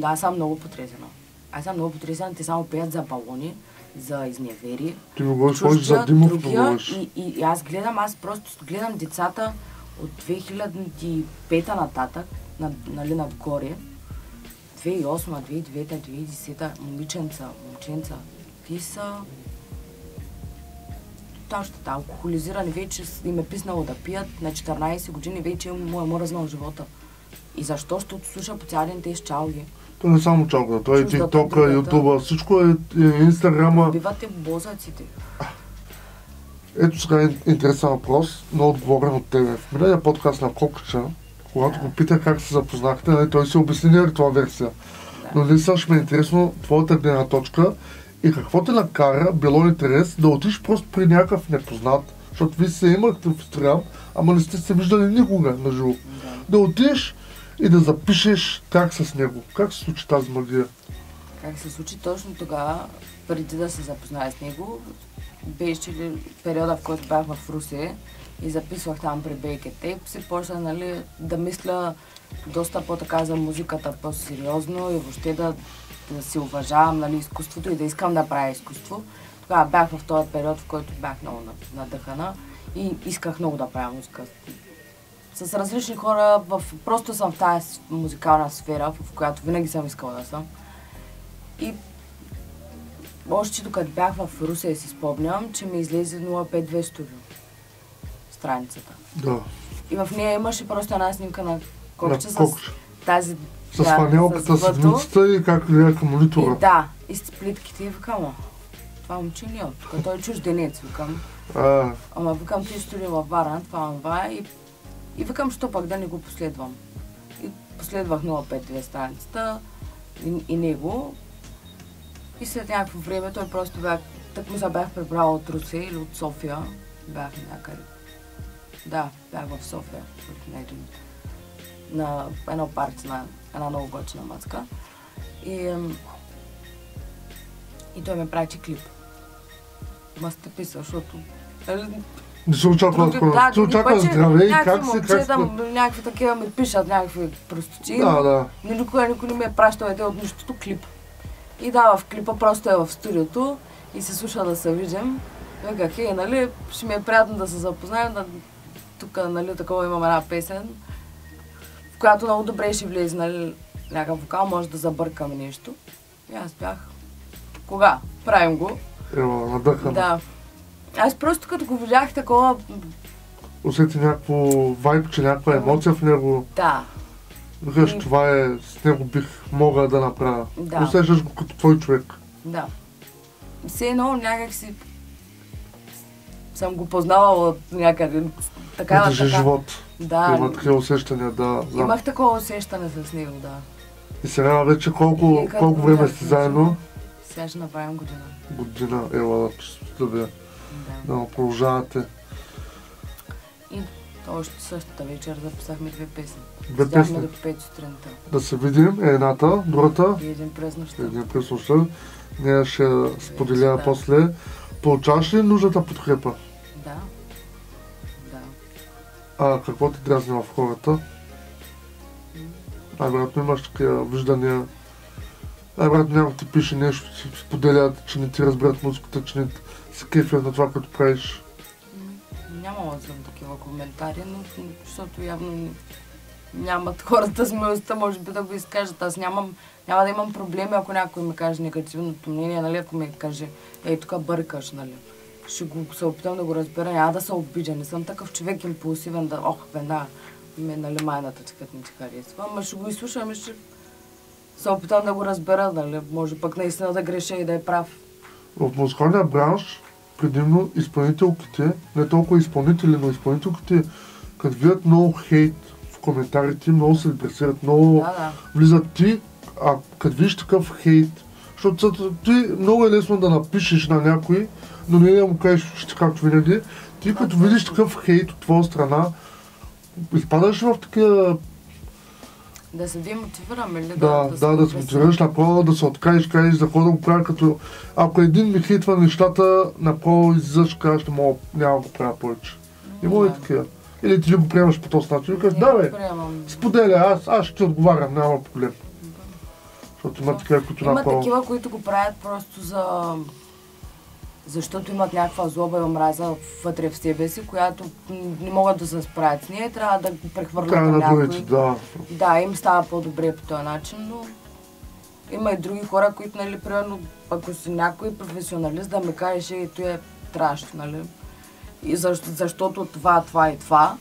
аз съм много потресена. Аз съм много потресена. Те само пеят за балони, за изневери. Ти ми говориш за Димов, другия и, и, и аз гледам, аз просто гледам децата от 2005 нататък, на, нали, нагоре, 2008, 2009, 2010, момиченца, момченца, ти са да, алкохолизирани, вече им е писнало да пият, на 14 години вече му е мръзнал живота. И защо? Защото слуша по цял ден тези чалги. То не само чалката, той е тиктока, ютуба, всичко е, е инстаграма. Убивате бозъците. Ето сега е интересен въпрос, но отговорен от тебе. В миналия подкаст на Кокча, когато го питах как се запознахте, нали, той се обясни не това версия. Но наистина ще ми е интересно твоята гледна точка и какво те накара, било интерес, да отиш просто при някакъв непознат, защото вие се имахте в Инстаграм, ама не сте се виждали никога на живо. Да. Да отидеш и да запишеш как с него. Как се случи тази магия? Как се случи точно тогава, преди да се запозная с него, беше периода, в който бях в Русе и записвах там при Бейке Тейп, си почна нали, да мисля доста по-така за музиката по-сериозно и въобще да, да си уважавам нали, изкуството и да искам да правя изкуство. Тогава бях в този период, в който бях много над- надъхана и исках много да правя музика. С различни хора, в, просто съм в тази музикална сфера, в която винаги съм искала да съм. И още докато бях в Русия си спомням, че ми излезе 052 студио страницата. Да, И в нея имаше просто една снимка на копче на с тази... С фанелката, с седмицата и как гледа към монитора. И да, и с плитките и викам, «О, това момче не е от тук, той е чужденец, викам. А, Ама викам, ти студио във Варна, това, това и, и викам, що пък да не го последвам. И последвах 052 страницата и, и него. И след някакво време той просто бях, так му се бях прибрала от Русе или от София. Бях някъде. Да, бях в София. един, на едно парти на една много готина мацка. И, и той ме прати клип. Ма сте писал, защото не се очаква от хора. Се други очаква здраве и как се, как се... някакви такива ми пишат, някакви простоти. Да, да. Но никога никой не ми е пращал ете от нищото клип. И да, в клипа просто е в студиото и се слуша да се видим. Виках, хей, нали, ще ми е приятно да се запознаем. Да, тук, нали, такова имам една песен, която много добре ще влезе, нали, някакъв вокал, може да забъркаме нещо. И аз бях, кога? Правим го. Ева, надъхана. Да. Аз просто като го видях такова, Усети някакво вайб, че някаква емоция в него. да, Викаш, И- това е, с него бих мога да направя. Да. Усещаш го като твой човек. Да. Все едно някак си съм го познавала от някъде. Така, държи така. живот. Да, Има такива усещания, да. знам. имах такова усещане с него, да. И сега вече колко, И като колко време сте заедно? Сега ще направим година. Година, ела, честито ви. Да. Да продължавате. И още същата вечер записахме две песни. Две песни. до 5 сутринта. Да се видим, е едната, другата, И един през нощта. един през нощта. Ние ще споделя Да. после. Получаваш ли нужната подкрепа? А какво ти дразни в хората? Най-вероятно имаш такива виждания. Най-вероятно някой ти пише нещо, ти споделят, че не ти разберат музиката, че не се кефят на това, което правиш. Нямала съм такива коментари, но защото явно нямат хората смелостта, може би да го изкажат. Аз нямам, няма да имам проблеми, ако някой ми каже негативното мнение, нали, ако ми каже, ей, тук бъркаш, нали. Ще го се опитам да го разбера, няма да се обиджа, не съм такъв човек импулсивен, да, ох, веднага, ме, нали, майната ти като не ти харесва. Ама ще го изслушам и ще се опитам да го разбера, нали, може пък наистина да греша и да е прав. В музикалния бранш, предимно изпълнителките, не толкова изпълнители, но изпълнителките, като видят много хейт в коментарите, много се депресират, много Да, да. влизат ти, а като видиш такъв хейт, защото ти много е лесно да напишеш на някой, но не да му кажеш ще както винаги. Ти като видиш такъв хейт от твоя страна, изпадаш в такива Да се демотивираме ли? да, да, да, да се депресираме? мотивираш направо, да се откажеш, кажеш за да го правя, като ако един ми хейтва нещата, направо излизаш, кажеш, не мога, няма да го правя повече. Има ли Да. такива? Или ти ли го приемаш по този начин? Кажеш, да бе, споделя, аз, аз ще ти отговарям, няма проблем. Защото има такива, които Има направо... такива, които го правят просто за... Защото имат някаква злоба и омраза вътре в себе си, която не могат да се справят с нея и трябва да го прехвърлят на някой. да. Да, им става по-добре по този начин, но има и други хора, които, нали, примерно, ако си някой професионалист, да ми кажеш, ето е траш, нали? И защо, защото това, това и това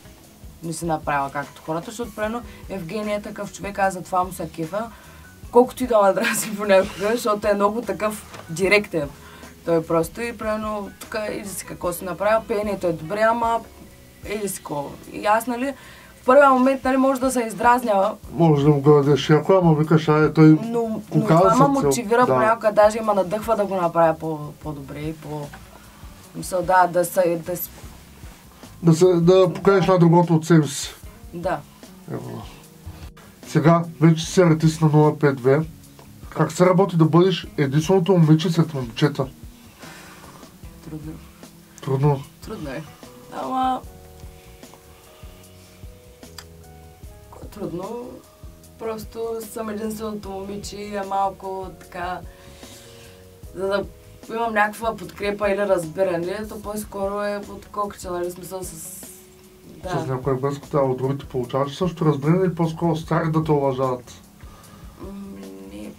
не си направила както хората, защото, примерно, Евгения е такъв човек, аз затова му се кефа, колкото и да ме дразни понякога, защото е много такъв директен. Той е просто и, примерно, тук иди си какво си направил, пеенето е добре, ама иди си какво. И аз, нали, в първия момент, нали, може да се издразня, Може да му го дадеш яко, ама викаш, ай, той но, но това ме мотивира Да. понякога, даже ме надъхва да го направя по, по-добре и по... Мисъл, да, да се... Да, с- Да, се, да покажеш на другото от себе си. да. Ево. Сега, вече си артист на 052. Как се работи да бъдеш единственото момиче сред момчета? Трудно. Трудно. Трудно е. Ама... Трудно. Просто съм единственото момиче и е малко така... За да имам някаква подкрепа или разбиране, то по-скоро е отколкото, нали, смисъл с... С Да. някоя връзката, а от другите получаваш също разбиране или по-скоро страх да те уважават? М, Не,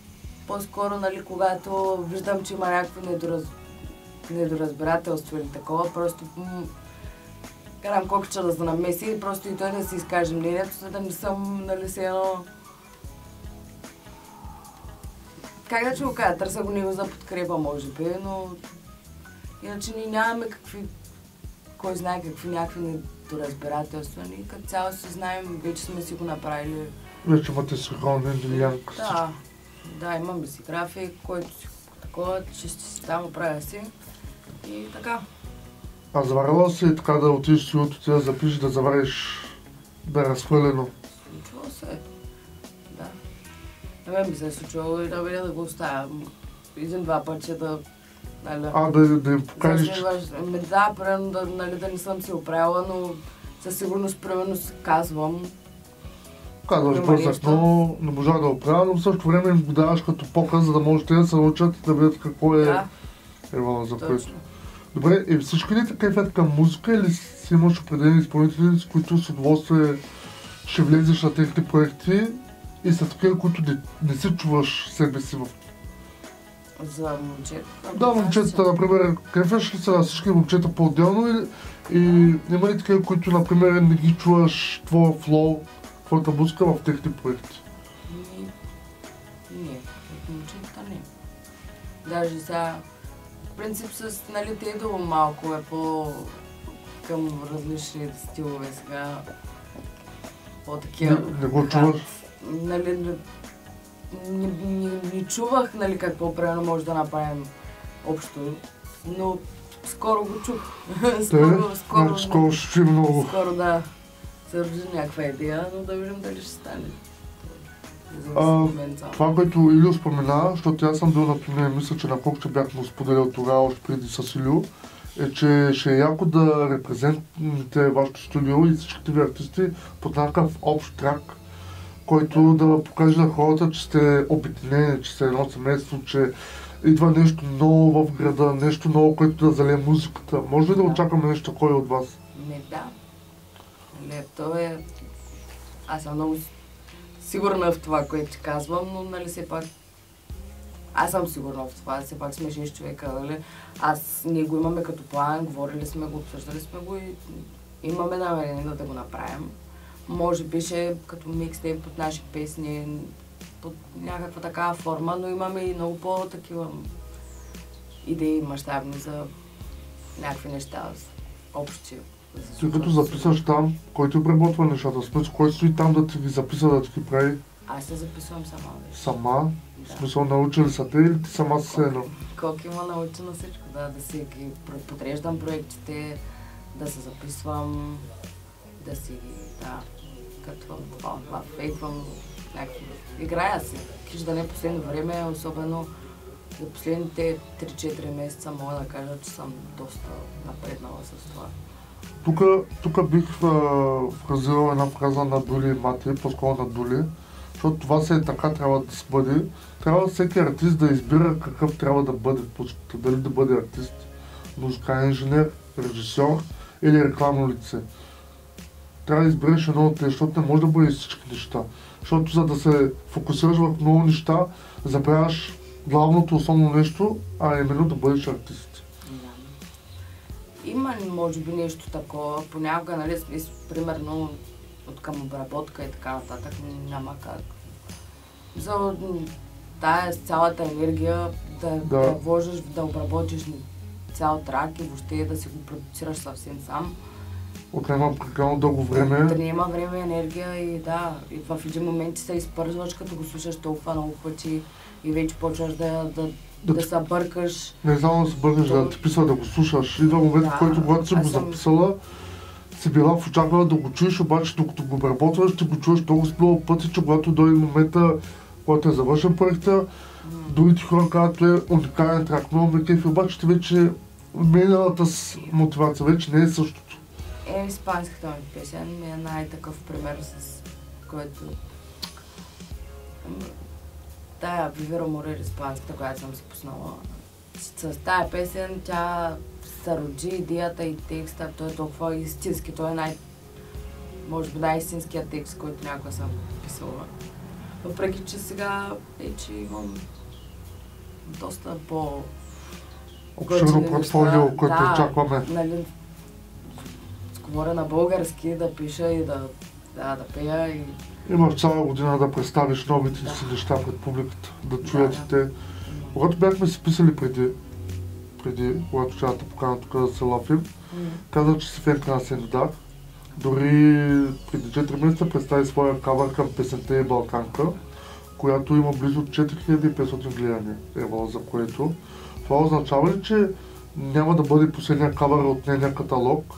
по-скоро, нали, когато виждам, че има някакво недораз... недоразбирателство или такова, просто карам кокча да се намеси и просто и той да си изкаже мнението, за да не съм, нали, се едно... Как да че го кажа, търся го него за подкрепа, може би, но иначе ние нямаме какви, кой знае какви някакви недоразбирателства. Ние като цяло си знаем, вече сме си го направили Вече имате синхронен или янг. да, да, имаме си график, който си такова, чисти си там, оправя си. И така. А заварила си така да отидеш студиото, ти да запишеш, да завариш да е разхвърлено. Случвало се. Да. На мен ми се е случвало и да бъде да го оставя. Един-два пъти да... Нали, А, да, да им покажеш, че. Ами да, примерно да, нали, да не съм си оправила, но със сигурност, примерно, си казвам. казваш Има бързах, нещо. но не можа да оправя, но в същото време им го даваш като показ, за да може те да се научат и да видят какво е Да, Ева за точно. Добре, и всички ли те кайфят към музика или си имаш определени изпълнители, с които с удоволствие ще влезеш на техните проекти и са такива, които не, не си чуваш себе си в... За момчета. Да, момчетата, например, кайфаш ли се на всички момчета по-отделно и, и има ли такива, които, например, не ги чуваш твоя флоу, твоята музика в техните проекти? Не, от момчета не. Даже сега, принцип с, нали, Тедо малко е по към различни стилове сега. По-такива. Не- не го чуваш? Нали, не, не, не, не чувах, нали, какво примерно може да направим общо, но скоро го чух. Те, скоро, скоро, скоро ще много. скоро, да, се някаква идея, но да видим дали ще стане. А. Това, което Илио спомена, защото аз съм бил на турне, мисля, че на колко ще бях му споделял тогава, още преди с Илио, е, че ще е яко да репрезентните вашето студио и всичките ви артисти под някакъв общ трак, който да покаже на хората, че сте обединени, че сте едно семейство, че идва нещо ново в града, нещо ново, което да зале музиката. Може ли да, Да. очакваме нещо такова от вас? Не, да. Не, то е... Аз съм много сигурна в това, което ти казвам, но нали все пак... Аз съм сигурна в това, все пак сме 6 човека, нали? Аз, ние го имаме като план, говорили сме го, обсъждали сме го и имаме намерение да го направим. Може би ще е като микстейп под наши песни, под някаква такава форма, но имаме и много по-такива идеи мащабни за някакви неща общи. Да Ти като записаш там, кой ти обработва нещата? В смисъл, кой стои там да ти ги записва, да ти ги прави Аз се записвам сама вече. сама? В Да. смисъл, научили са те или ти сама си се едно? Колко има научи на всичко, да, да си ги подреждам проектите, да се записвам, да си, да, като това, това, фейквам някакви. Играя си. Киждане последно време, особено за последните 3-4 месеца мога да кажа, че съм доста напреднала с това. Тук, тук бих фразирал една фраза на Дули и Мати, по-скоро на Дули, защото това се е така трябва да се бъде. Трябва всеки артист да избира какъв трябва да бъде. Дали да бъде артист, музикален инженер, режисьор или рекламно лице. Трябва да избереш едно от тези, защото не може да бъде всички неща. Защото за да се фокусираш върху много неща, забравяш главното основно нещо, а именно да бъдеш артист. Има, може би, нещо такова. Понякога, нали, примерно, от към обработка и така нататък, няма как. За тая с цялата енергия да, Да. да. вложиш, да обработиш цял трак и въобще да си го продуцираш съвсем сам. Отнема прекалено дълго време. Да няма време, енергия и да, и в един момент се изпързваш, като го слушаш толкова много пъти и вече почваш да, да, Да да, се бъркаш. Не само да се бъркаш, да ти писва да го слушаш. Идва момент, в Да, който когато си го съм- записала, си била в очакване да го чуеш, обаче докато го обработваш, ти го чуеш с много пъти, че когато дойде момента, когато е завършен проекта, другите хора казват, е уникален трак, много ме кефи, обаче ти вече миналата с мотивация вече не е същото. Е, испанската ми песен ми е най-такъв пример, с който... Тая Вивера Морер, испанската, която съм си пуснала. С тая песен тя се роди идеята и текста, той е толкова истински, той е най... Може би най-истинският текст, който някога съм писала. Въпреки, че сега вече имам доста по... Готини портфолио, което Да, очакваме. Нали, говоря на български, да пиша и да, да, да пея и Имаш цяла година да представиш новите си неща пред публиката, да чуят Да, и да. те. Когато бяхме си писали преди, преди, когато ще да покана тук да се лафим, каза, че си фенка на Сендах. Дори преди 4 месеца представи своя кавър към песента и Балканка, която има близо 4500 гледания, ева за което. Това означава ли, че няма да бъде последния кавър от нейния каталог?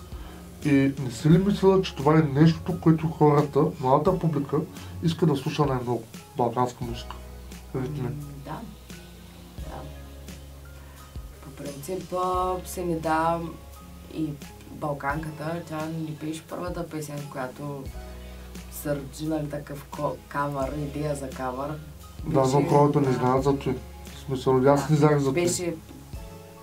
И не си ли мисля, че това е нещото, което хората, младата публика, иска да слуша най-много? Балканска музика. Ритми. Да. да. По принцип се ни да и Балканката, тя ни беше първата песен, която се роди нали, такъв кавър, идея за кавър. Да, Беше- но хората не знаят за това. В смисъл, аз не знаех за това. Беше...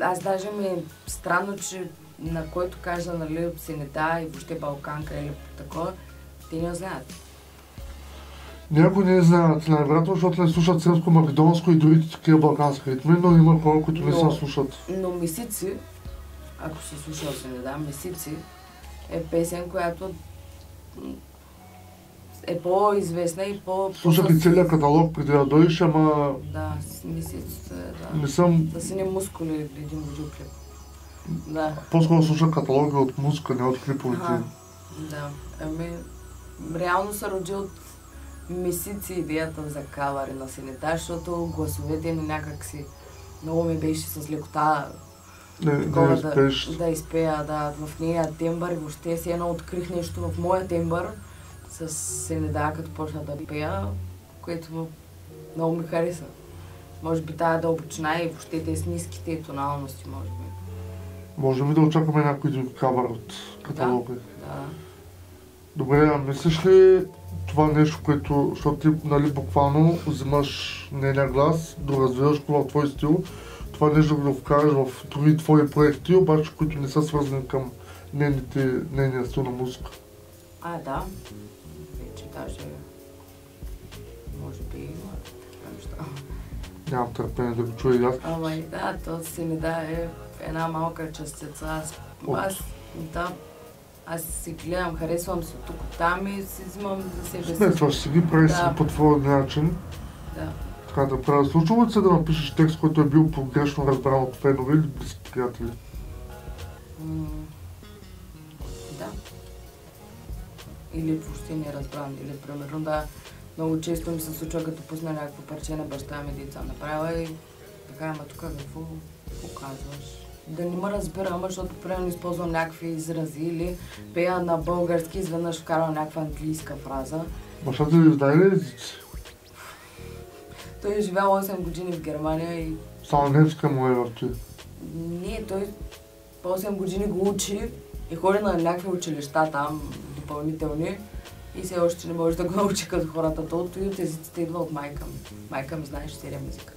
Аз даже ми е странно, че на който кажа, нали, Сенета и въобще Балканка или такова, те не знаят. Някои не знаят, най-вероятно, защото не слушат сръбско-македонско и дори такива балкански ритми, но има хора, които не се слушат. Но Месици, ако си слушал Сенеда, Месици е песен, която е по-известна и по... Слушах и целият каталог преди да дойдеш, ама Да, месиците, да. не съм... Да си не мускули един видеоклип. Да. По-скоро слушах каталоги от музика, не от клиповете. Аха. Да. Ами, реално се роди от месеци идеята за кавари на Сенета, защото гласовете ми някак си много ми беше с лекота Не, такова да, успееш. да изпея да, в нейния тембър и въобще си едно открих нещо в моя тембър с Сенеда, като почна да пея, което много ми хареса. Може би тая дълбочина и въобще тези ниските тоналности, може би. Можем ли да очакваме някой кавър от каталога? Да. Добре, а мислиш ли това нещо, което, защото ти нали, буквално взимаш нейния глас, доразвиваш го в твой стил, това нещо да го вкараш в други твои проекти, обаче които не са свързани към нейните, нейния стил на музика. А, да. Вече даже може би има такива неща. Нямам търпение да го чуя и аз. Ама и да, то си не да е една малка частица. Аз, аз да, аз си гледам, харесвам се тук, там и си взимам за себе си. Смесваш си ги, правиш си Да. по твой начин. Да. Така да правя. Случва ли се да напишеш текст, който е бил погрешно разбран от фенове или близки приятели? М, Да. Или въобще не разбран. Или примерно да, много често ми се случва като пусна някакво парче на баща ми деца направила и така, ама тук какво, какво казваш? Да не ме разбира, ама защото примерно използвам някакви изрази или пея на български, изведнъж вкарвам някаква английска фраза. Бащата ти знае ли езици? Той е живял 8 години в Германия и Само немска му е в ти. Не, той по 8 години го учи и ходи на някакви училища там, допълнителни. И все още не може да го научи като хората. То от от езиците идва от майка ми. Майка ми знаеше 7 езика.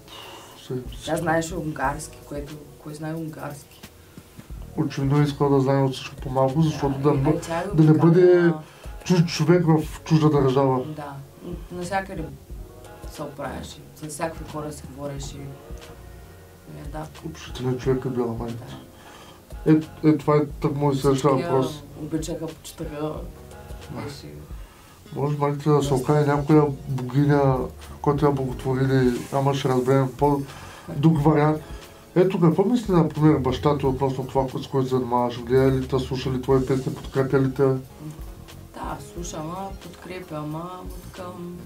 Тя знаеше унгарски, което кой знае унгарски. Очевидно е искал да знае от всичко по-малко, защото да, бъ- тя е да не бъде чуж човек в чужда държава. Да, навсякъде се оправяше. С всякакви хора си говореше. Е, да, Общителен човек е била майка. да. Е, е, това е тък мой следващия въпрос. Обичаха, почитаха. Беше... Може малите да се окаже някоя богиня, която я благотворили, ама ще разберем по-друг вариант. Ето какво мисли, например, баща ти относно това, с което занимаваш? Гледа ли те, слуша ли твои песни, подкрепя ли те? Да, слушам, а подкрепям, а към...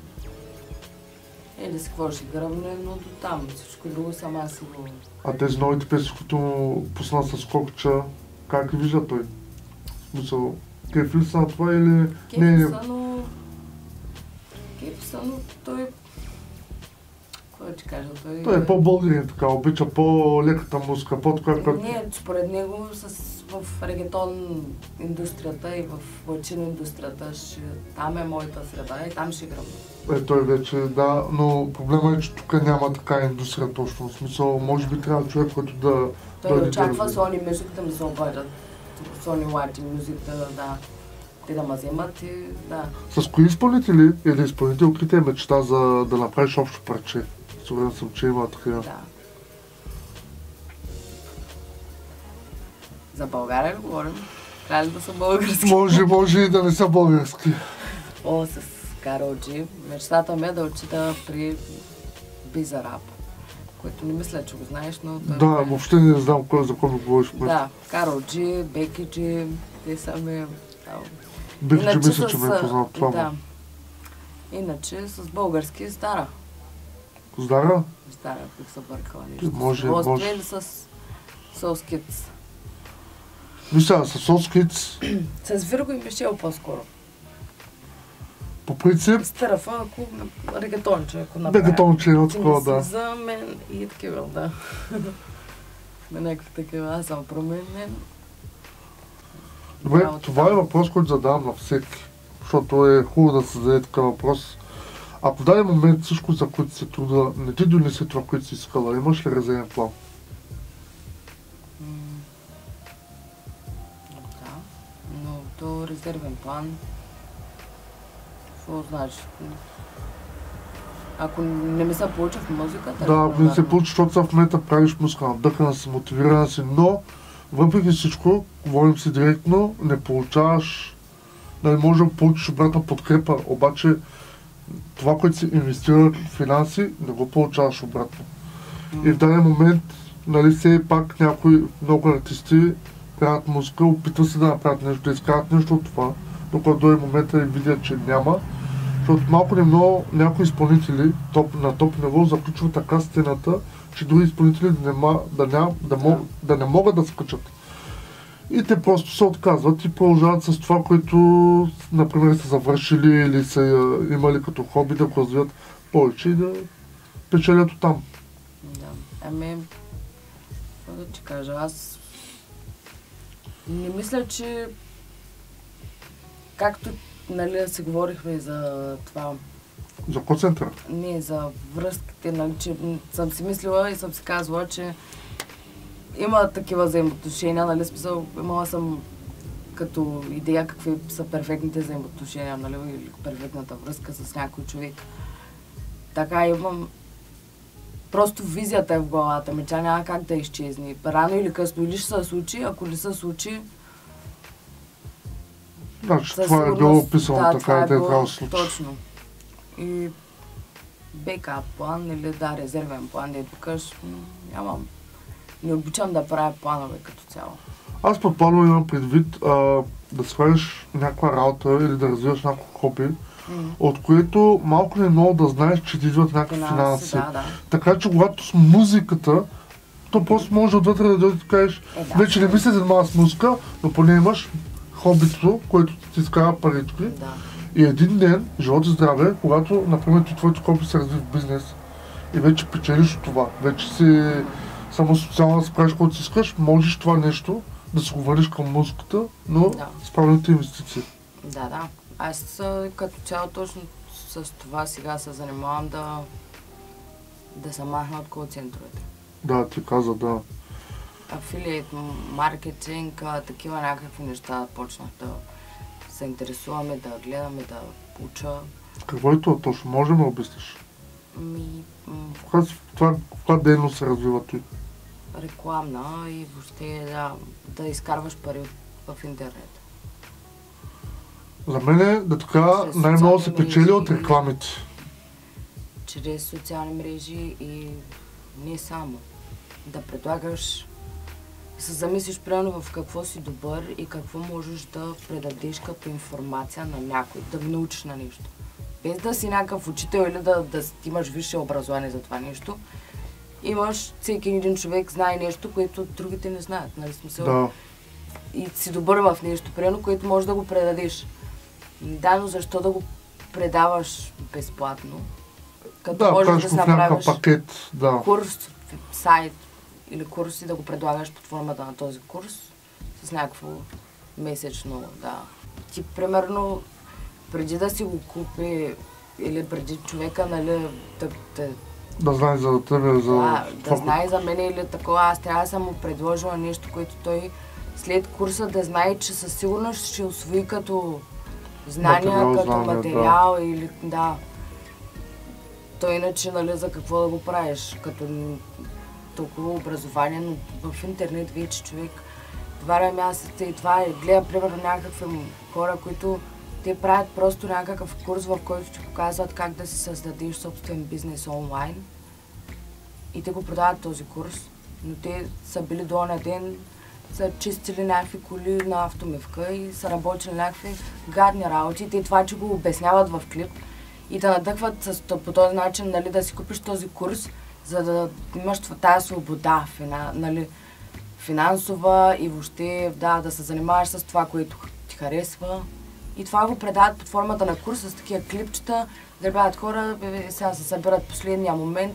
Е, да си какво ще гръбне, но до там. Всичко друго сама си го... А тези новите песни, които пусна с Кокча, как ги вижда той? В смисъл, кефи ли са на това или... Не, Кефи не, са, но... Кефи са, но той... Какво да ти кажа? Той, той е по-българин, така, обича по-леката музика, по-така, като... Не, според него с, в регетон индустрията и в лъчино индустрията, ще, там е моята среда и там ще гръмна. Е, той вече, да, но проблема е, че тук няма така индустрия точно. В смисъл, може би трябва човек, който да... Той дойде очаква да- Sony Music да ми се обадят. Sony Lighting Music да, да, те да ме вземат и да. С кои изпълнители или изпълнителките е мечта за да направиш общо парче? Сигурен съм, че има такива. да. За България ли говорим? Трябва ли да са български? Може, може и да не са български. О, с Карол Джи. Мечтата ми е да отида при Бизарап, което не мисля, че го знаеш, но той Да, е- въобще не знам кой за кой говориш. Да. Карол Джи, Беки Джи, те са ми... че Иначе мисля, че ме е познал това. Да. Да. Иначе с български стара. Здара? Стара, ако се бъркала нещо. Може, с може. или с Соускиц? Мисля, с Соскиц, С Вирго и Мишел по-скоро. по принцип, С Тарафа, ако на регетонче, ако направя. бегатонче едно Ти такова, да. за мен и такива, да. Ме някакви такива, аз съм променен. Добре, това е въпрос, който задавам на всеки. Защото е хубаво да се зададе такъв въпрос. Ако в даден момент всичко, за което се труда, не ти донесе това, което си искала, имаш ли резервен план? Да, но то резервен план. Какво значи? Ако не ми се получи в музиката, Да, ли, не се получи, защото в момента правиш музика, надъхана си, мотивирана си, но въпреки всичко, говорим си директно, не получаваш, нали, може да получиш обратна подкрепа, обаче това, което си инвестира в финанси, не го получаваш обратно. И в даден момент, нали, все пак някои много артисти правят музика, опитват се да направят нещо, да изкарат нещо от това, докато дойде момента и видят, че няма. Защото малко не много някои изпълнители топ, на топ ниво заключват така стената, че други изпълнители да, нема, да, ням, да, мог, да не могат да скачат. И те просто се отказват и продължават с това, което, например, са завършили или са е, имали като хоби да го развият повече и да печелят от там. Да. Ами, да ти кажа, аз Не мисля, че както нали, си говорихме за това, За коцентъра. не за връзките, нали, че съм си мислила и съм си казвала, че има такива взаимоотношения, нали, смисъл, имала съм като идея какви са перфектните взаимоотношения, нали, или перфектната връзка с някой човек. Така имам Просто визията е в главата ми, тя няма как да изчезне. Рано или късно или ще се случи, ако не се случи, Значи това е било описано да, така това и е те било трябва да случи. Точно. И бекап план или да, резервен план, да викаш, м, нямам. Не обичам да правя планове като цяло. Аз под планове имам предвид а, да свалиш някаква работа или да развиваш някакво хоби, от което малко или много да знаеш, че ти идват някакви Финанси, да, да. Така че когато с музиката, то просто може отвътре да дойде да кажеш, Е, да. вече не ми се занимава с музика, но поне имаш хобито, което ти изкара парички. Да. И един ден, живот и здраве, когато, например, ти твоето хоби се разви в бизнес и вече печелиш от това, вече си само социално да справиш каквото си искаш, можеш това нещо да се го върнеш към музиката, но Да. с правилните инвестиции. Да, да. Аз като цяло точно с това сега се занимавам да да се махна от кол-центровете. Да, ти каза, да. Афилиейт, маркетинг, такива някакви неща почнах да се интересуваме, да гледаме, да уча. Какво е това точно? Може да ме обясниш? Ми, каква, в каква дейност се развива той? Рекламна и въобще да, да изкарваш пари в интернет. За мен е да така най-много се печели от рекламите. Чрез социални мрежи и не само. Да предлагаш, да се замислиш примерно в какво си добър и какво можеш да предадеш като информация на някой, да го научиш на нещо. Без да си някакъв учител или да, да имаш висше образование за това нещо, имаш, всеки един човек знае нещо, което другите не знаят. Нали? Смисъл, Да. и си добър в нещо, примерно, което можеш да го предадеш. Да, но защо да го предаваш безплатно? Като Да, можеш да си направиш пакет. Да. курс, сайт или курс и да го предлагаш под формата на този курс с някакво месечно, да. Ти, примерно, преди да си го купи или преди човека, нали, да, да, Да знае за тебе, за да, да знае за мен или такова, аз трябва да съм му предложила нещо, което той след курса да знае, че със сигурност ще усвои като знания, Материал, като знания, да. материал или да. То иначе, нали, за какво да го правиш, като толкова образование, но в интернет вече човек варя мястото и това е, гледа примерно някакви хора, които те правят просто някакъв курс, в който ти показват как да си създадеш собствен бизнес онлайн и те го продават този курс, но те са били до оня ден, са чистили някакви коли на автомивка и са работили някакви гадни работи. Те това, че го обясняват в клип и да надъхват по този начин нали, да си купиш този курс, за да имаш тази свобода фина, нали, финансова и въобще да, да се занимаваш с това, което ти харесва. И това го предават под формата на курс с такива клипчета, да бъдат хора, сега се събират последния момент,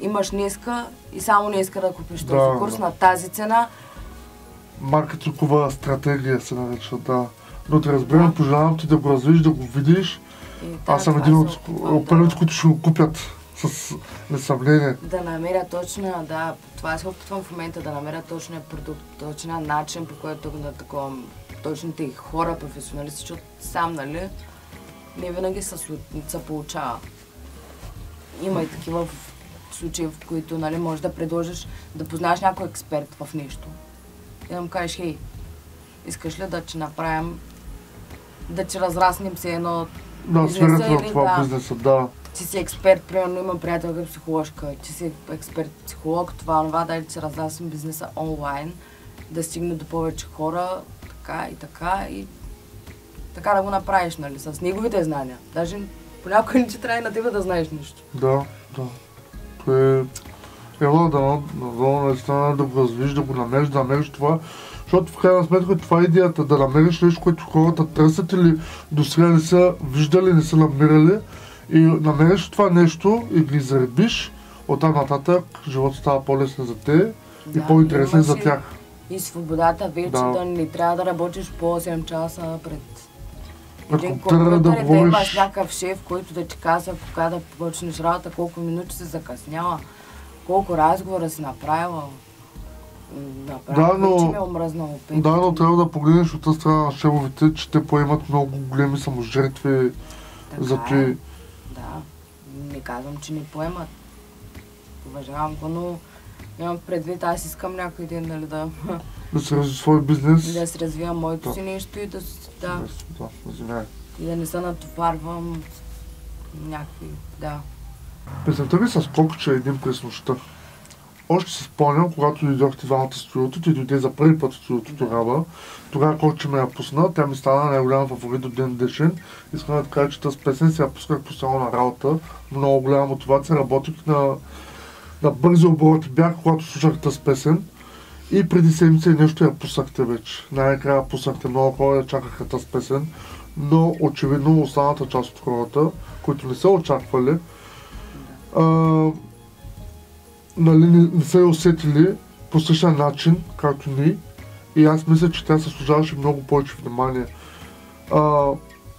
имаш днеска и само днеска да купиш този Да, курс да. на тази цена. маркетингова стратегия се нарича, да. Но те разбирам, Да. пожелавам ти да го развиш, да го видиш. И, да, Аз съм един се от от първите, които ще го купят с несъмнение. да намеря точно, да, това се опитвам в момента да намеря точния продукт, точния начин, по който да такова, точните хора, професионалисти, защото сам, нали, не винаги се, получава. Има и такива в- случаи, в които, нали, можеш да предложиш, да познаеш някой експерт в нещо. И да му кажеш, хей, искаш ли да ти направим, да ти разраснем се едно Да, сферата или това да. бизнеса, да. ти си експерт, примерно имам приятелка психоложка, ти си експерт психолог, това, това, да ти разнасям бизнеса онлайн, да стигне до повече хора, така и така и така да го направиш, нали, с неговите знания. Даже понякога не ти трябва и на тебе да знаеш нещо. Да, да. То е... Ела да, да, наистина да го развиш, да го намериш, да намериш това. Защото в крайна сметка това е идеята, да намериш нещо, което хората търсят или до сега не са виждали, не са намирали. И намериш това нещо и ги заребиш, оттам нататък живота става по-лесен за те и Да, по-интересен за тях. И свободата вече Да. да, не трябва да работиш по 8 часа пред един компютър да да имаш говориш. някакъв шеф, който да ти казва кога да почнеш работа, колко минути си закъсняла, колко разговора си направила. Направо Да, но- е омръзнало. Да, но трябва да погледнеш от тази страна на шевовете, че те поемат много големи саможертви Така за е. ти. Да, не казвам, че не поемат. Уважавам го, но имам предвид, аз искам някой ден нали, да, Да се разви свой бизнес. да си развивам моето Да. си нещо и да, да, Да, извинявай. и да не се натоварвам някакви, да. Песента ви с Кокче един през нощта. Още си спомням, когато дойдохте двамата в студиото, ти дойде за първи път в студиото тогава. Тогава Кокче ме я пусна, тя ми стана най-голям фаворит до ден днешен. Искам да кажа, че тази песен си я пусках постоянно на работа. Много голяма мотивация, работих на, на бързи обороти бях, когато слушах тази песен. И преди седмица нещо я пуснахте вече. Най-накрая пуснахте много хора чакаха тази песен. Но очевидно останата част от хората, които не са очаквали, а, нали, не, не са я усетили по същия начин, както ние. И аз мисля, че тя се служаваше много повече внимание. А,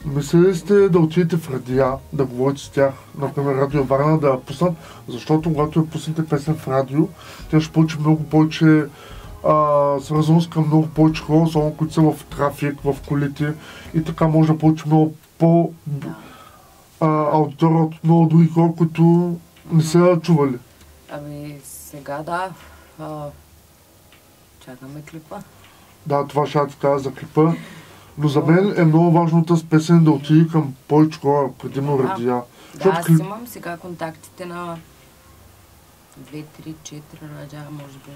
мислили ли сте да отидете в радиа, да говорите с тях, например Радио Варна, да я пуснат, защото когато я пуснете песен в радио, тя ще получи много повече а, свързаност към много повече хора, особено които са в трафик, в колите и така може да получи много по аудитория от много други хора, които не са чували. Ами сега да, а, чакаме клипа. Да, това ще ти кажа за клипа. Но за мен е много важно тази песен да отиде към повече хора, предимно Да. радиа. Да, аз имам сега контактите на 2, 3, 4 радиа, може би.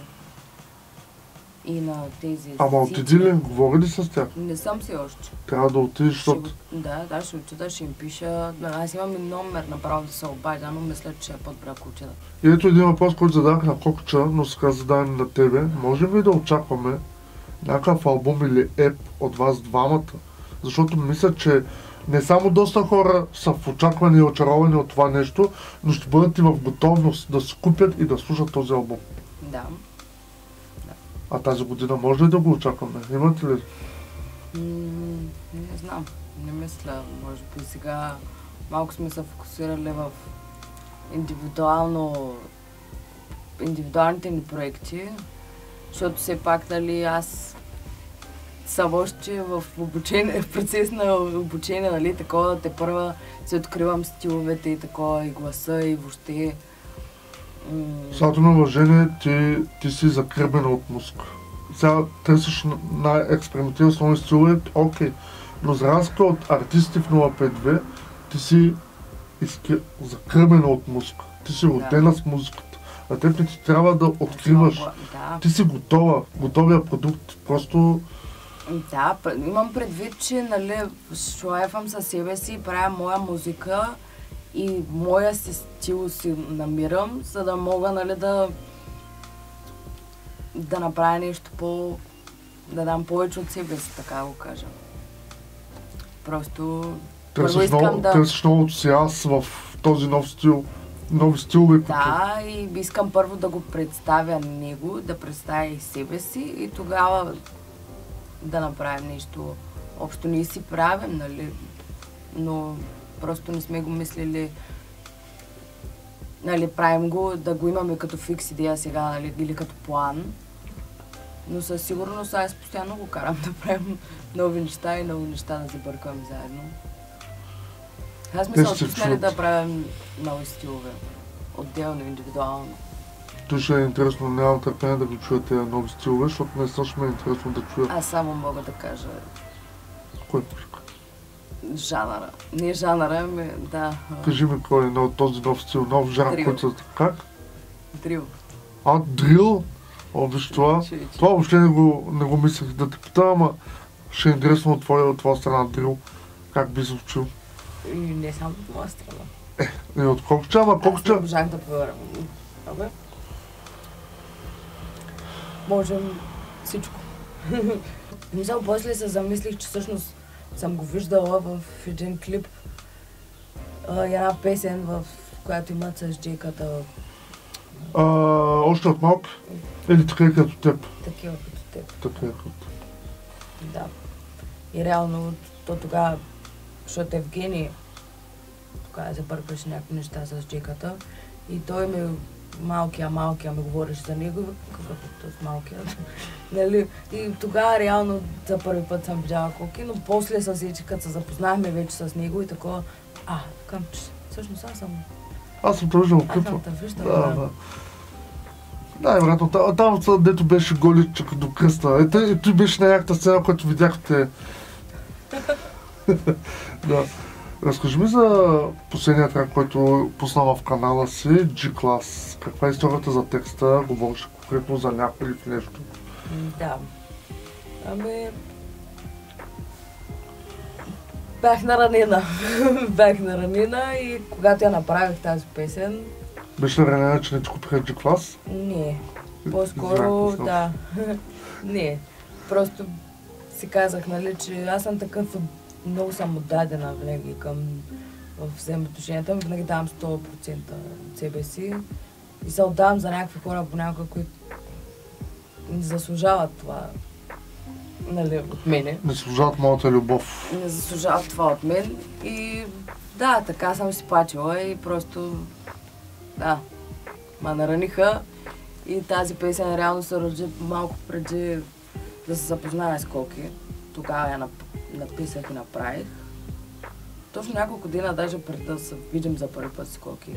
И на тези... Ама отиди ли, говори ли с тях? Не съм си още. Трябва да отидеш, защото Да, да, ще отида, ще им пиша. Аз имам и номер направо да се обадя, но мисля, че е по-добре ако отида. И ето един въпрос, който задах на Кокча, но сега задавам на тебе. Може ли да очакваме някакъв албум или еп от вас двамата? Защото мисля, че не само доста хора са в очакване и очаровани от това нещо, но ще бъдат и в готовност да си купят и да слушат този албум. Да. А тази година може ли да го очакваме? Имате ли? М, не знам. Не мисля. Може би сега малко сме се фокусирали в индивидуално индивидуалните ни проекти, защото все пак, нали, аз съм още в обучение, в процес на обучение, нали, такова, те първа си откривам стиловете и такова, и гласа, и въобще. Сато на уважение, ти, ти си закърбена от мозък. Сега търсиш н- най-експериментиран с нови стилове, окей. Но за разлика от артисти в 052, ти си изки... закърбена от музика. Ти си родена с музиката. А теб не ти трябва да откриваш. Да. Ти си готова. Готовия продукт. Просто Да, имам предвид, че нали, шлайфам със себе си, правя моя музика и моя си стил си намирам, за да мога нали, да, да направя нещо по... да дам повече от себе си, така да го кажа. Просто търсиш много, да... търсиш много аз в този нов стил. Нови стилове. Да, и искам първо да го представя него, да представя и себе си и тогава да направим нещо общо. Ние си правим, нали? Но просто не сме го мислили нали, правим го, да го имаме като фикс идея сега, нали, или като план. Но със сигурност аз постоянно го карам да правим нови неща и нови неща да забъркваме заедно. Аз мисля, отпуснали чуят. да правим нови стилове. Отделно, индивидуално. То ще е интересно, нямам търпение да ги чуя тези нови стилове, защото наистина ще ме е интересно да чуя. Аз само мога да кажа Кой? жанъра. Не жанъра, ами да. Кажи ми кой е нов- този нов стил, нов жанр, Дрил. който са... Как? Дрил. А, дрил? О, виж това. Че- че- Това въобще не го, не го мислех да те питам, ама ще е интересно от твоя, от твоя страна дрил. Как би звучил? И не само от моя страна. И от Кокча, ама Аз не да проверя. Абе. Можем всичко. Мисля, после се замислих, че всъщност съм го виждала в един клип. А, една песен, в която имат с джейката А, още от малко. Или така като теб. такива като теб. Така е. като. Да. И реално, то тогава, защото Евгений тогава забъркваше някакви неща с джеката и той ми малкия, малкия ми говореше за него, какъв е този малкия. нали? И тогава реално за първи път съм видяла Коки, но после с Ичи, като се запознахме вече с него и такова, а, към, че всъщност аз съм, Аз съм те виждал, Да, да. Най-вероятно, там, там дето беше голичък до кръста. Е, той, той беше на някаква сцена, която видяхте. да. Разкажи ми за последния трак, който пусна в канала си, G-Class. Каква е историята за текста? Говориш конкретно за някой или нещо? Да. Ами... Бях наранена. Бях наранена и когато я направих тази песен, Беше ранена, че не ти купиха G-Class? не. По-скоро, да. не. Просто си казах, нали, че аз съм такъв, много съм отдадена винаги към в взаимоотношенията ми, винаги давам 100% от себе си и се отдавам за някакви хора понякога, които не заслужават това, нали, от мене. Не служават моята любов. Не заслужават това от мен и да, така съм си плачила и просто, да, ма нараниха и тази песен реално се роди малко преди да се запозная с Коки. Тогава я нап- написах и направих. Точно няколко дена, даже преди да се видим за първи път с Коки,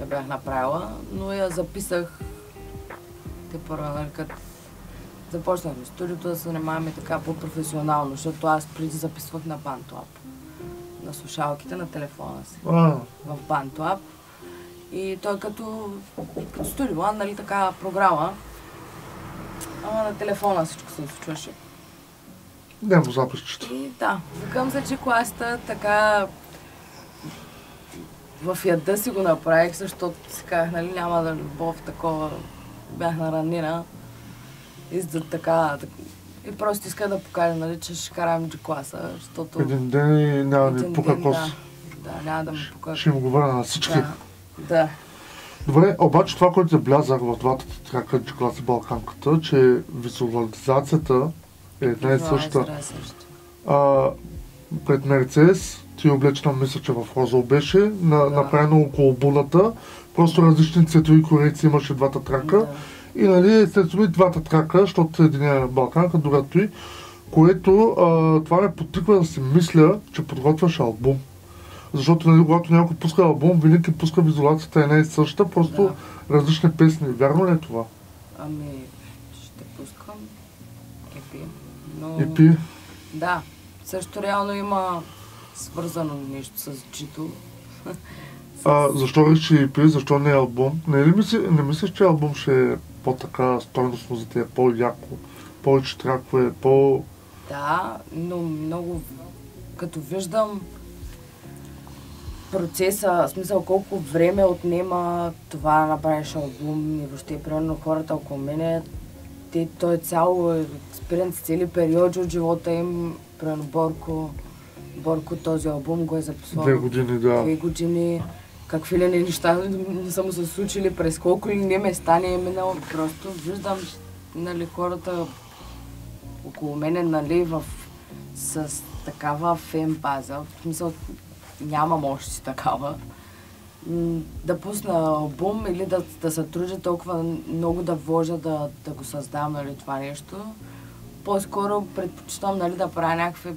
я бях направила, но я записах те първо, нали, като започнахме студиото да се занимаваме така по-професионално, защото аз преди записвах на Бантлап, на слушалките на телефона си в Бантлаб. И той като, като студио, нали така програма. Ама на телефона всичко се случваше. Няма записчета. И да, викам се, че класата така в яда си го направих, защото си казах, нали, няма да любов, такова, бях наранена. И за така, так- и просто иска да покажа, нали, че ще карам G класа, защото... Един ден и няма да ни пука кос. Да, да, няма да ми пука. Ще им го върна на всички. Да, да. Добре, обаче това, което заблязах в двата ти трака, че класи Балканката, че визуализацията е една и съща. А, пред Мерцес ти облечена, мисля, че в розово беше, на, Да. направено около буната. Просто различни цветови корекции имаше двата трака. Да. И нали, естествено двата трака, защото един е Балканка, другото и, което а, това ме потиква да си мисля, че подготвяш албум. Защото нали, когато някой пуска албум, винаги пуска визуалацията една и съща, просто различни песни. Вярно ли е това? Ами, ще пускам епи. Но... Пи, Да, също реално има свързано нещо с джито. а, защо реши EP, защо не е албум? Не, ли мисли, не мислиш, че албум ще е по-така стойностно за теб, по-яко, повече тракове, по... Да, но много, като виждам процеса, в смисъл колко време отнема това да направиш албум и въобще примерно хората около мене, те, той е цяло експириенс, цели периоди от живота им, примерно Борко, Борко този албум го е записвал. Две години, да. две години, какви ли не неща не са му се случили, през колко ли не места не е минал. Просто виждам нали, хората около мене нали, в, с такава фен база, в смисъл нямам още такава, да пусна албум или да, да се трудя толкова много да вложа да, да го създавам нали, това нещо. По-скоро предпочитам нали, да правя някакви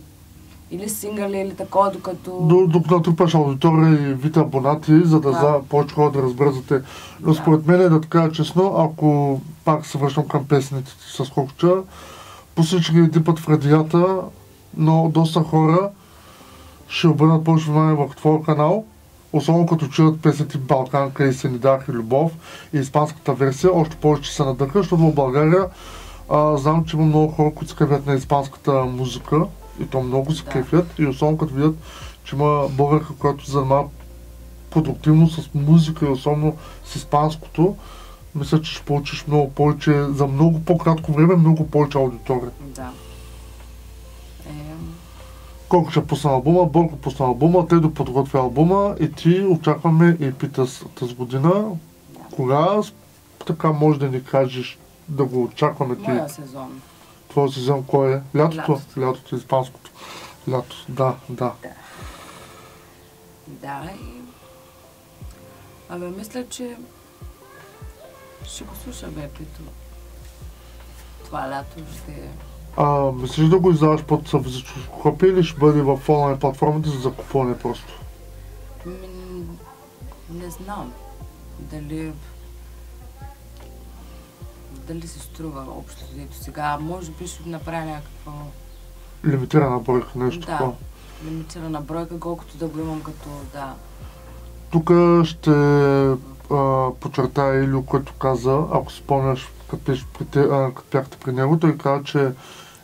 или сингъли, или такова, докато... До- Докато натрупаш аудитория и вид абонати, за да, Да. за повече хора да разберат за те. Но Да. според мен, да така честно, ако пак се връщам към песните с Кокча, пуснеш ги един път в радията, но доста хора ще обърнат повече внимание върху твоя канал, особено като чуят песните Балканка и се ни дах и любов и испанската версия, още повече се надъха, защото в България а, знам, че има много хора, които се кефят на испанската музика и то много се Да. кефят и особено като видят, че има българка, която се занимава продуктивно с музика и особено с испанското, мисля, че ще получиш много повече, за много по-кратко време, много повече аудитория. Да. Е, Колко ще пусна албума, Борко пусна албума, те да подготвя албума и ти очакваме и пита тази година. Кога така може да ни кажеш да го очакваме ти? моя сезон. Твоя сезон кой е? Лятото. Лятото. Лятото, испанското. Лято, да, да. Да, и... Абе, мисля, че ще го слушаме епито. Това лято ще е... А, мислиш да го издаваш под съвзичко копие или ще бъде в онлайн платформите за закупване просто? Не знам дали дали се струва общо взето сега. Може би ще направя някаква Лимитирана бройка, нещо Да. такова. лимитирана бройка, колкото да го имам като да. Тук ще а, подчертая Илю, който каза, ако спомняш, като бяхте при него, той каза, че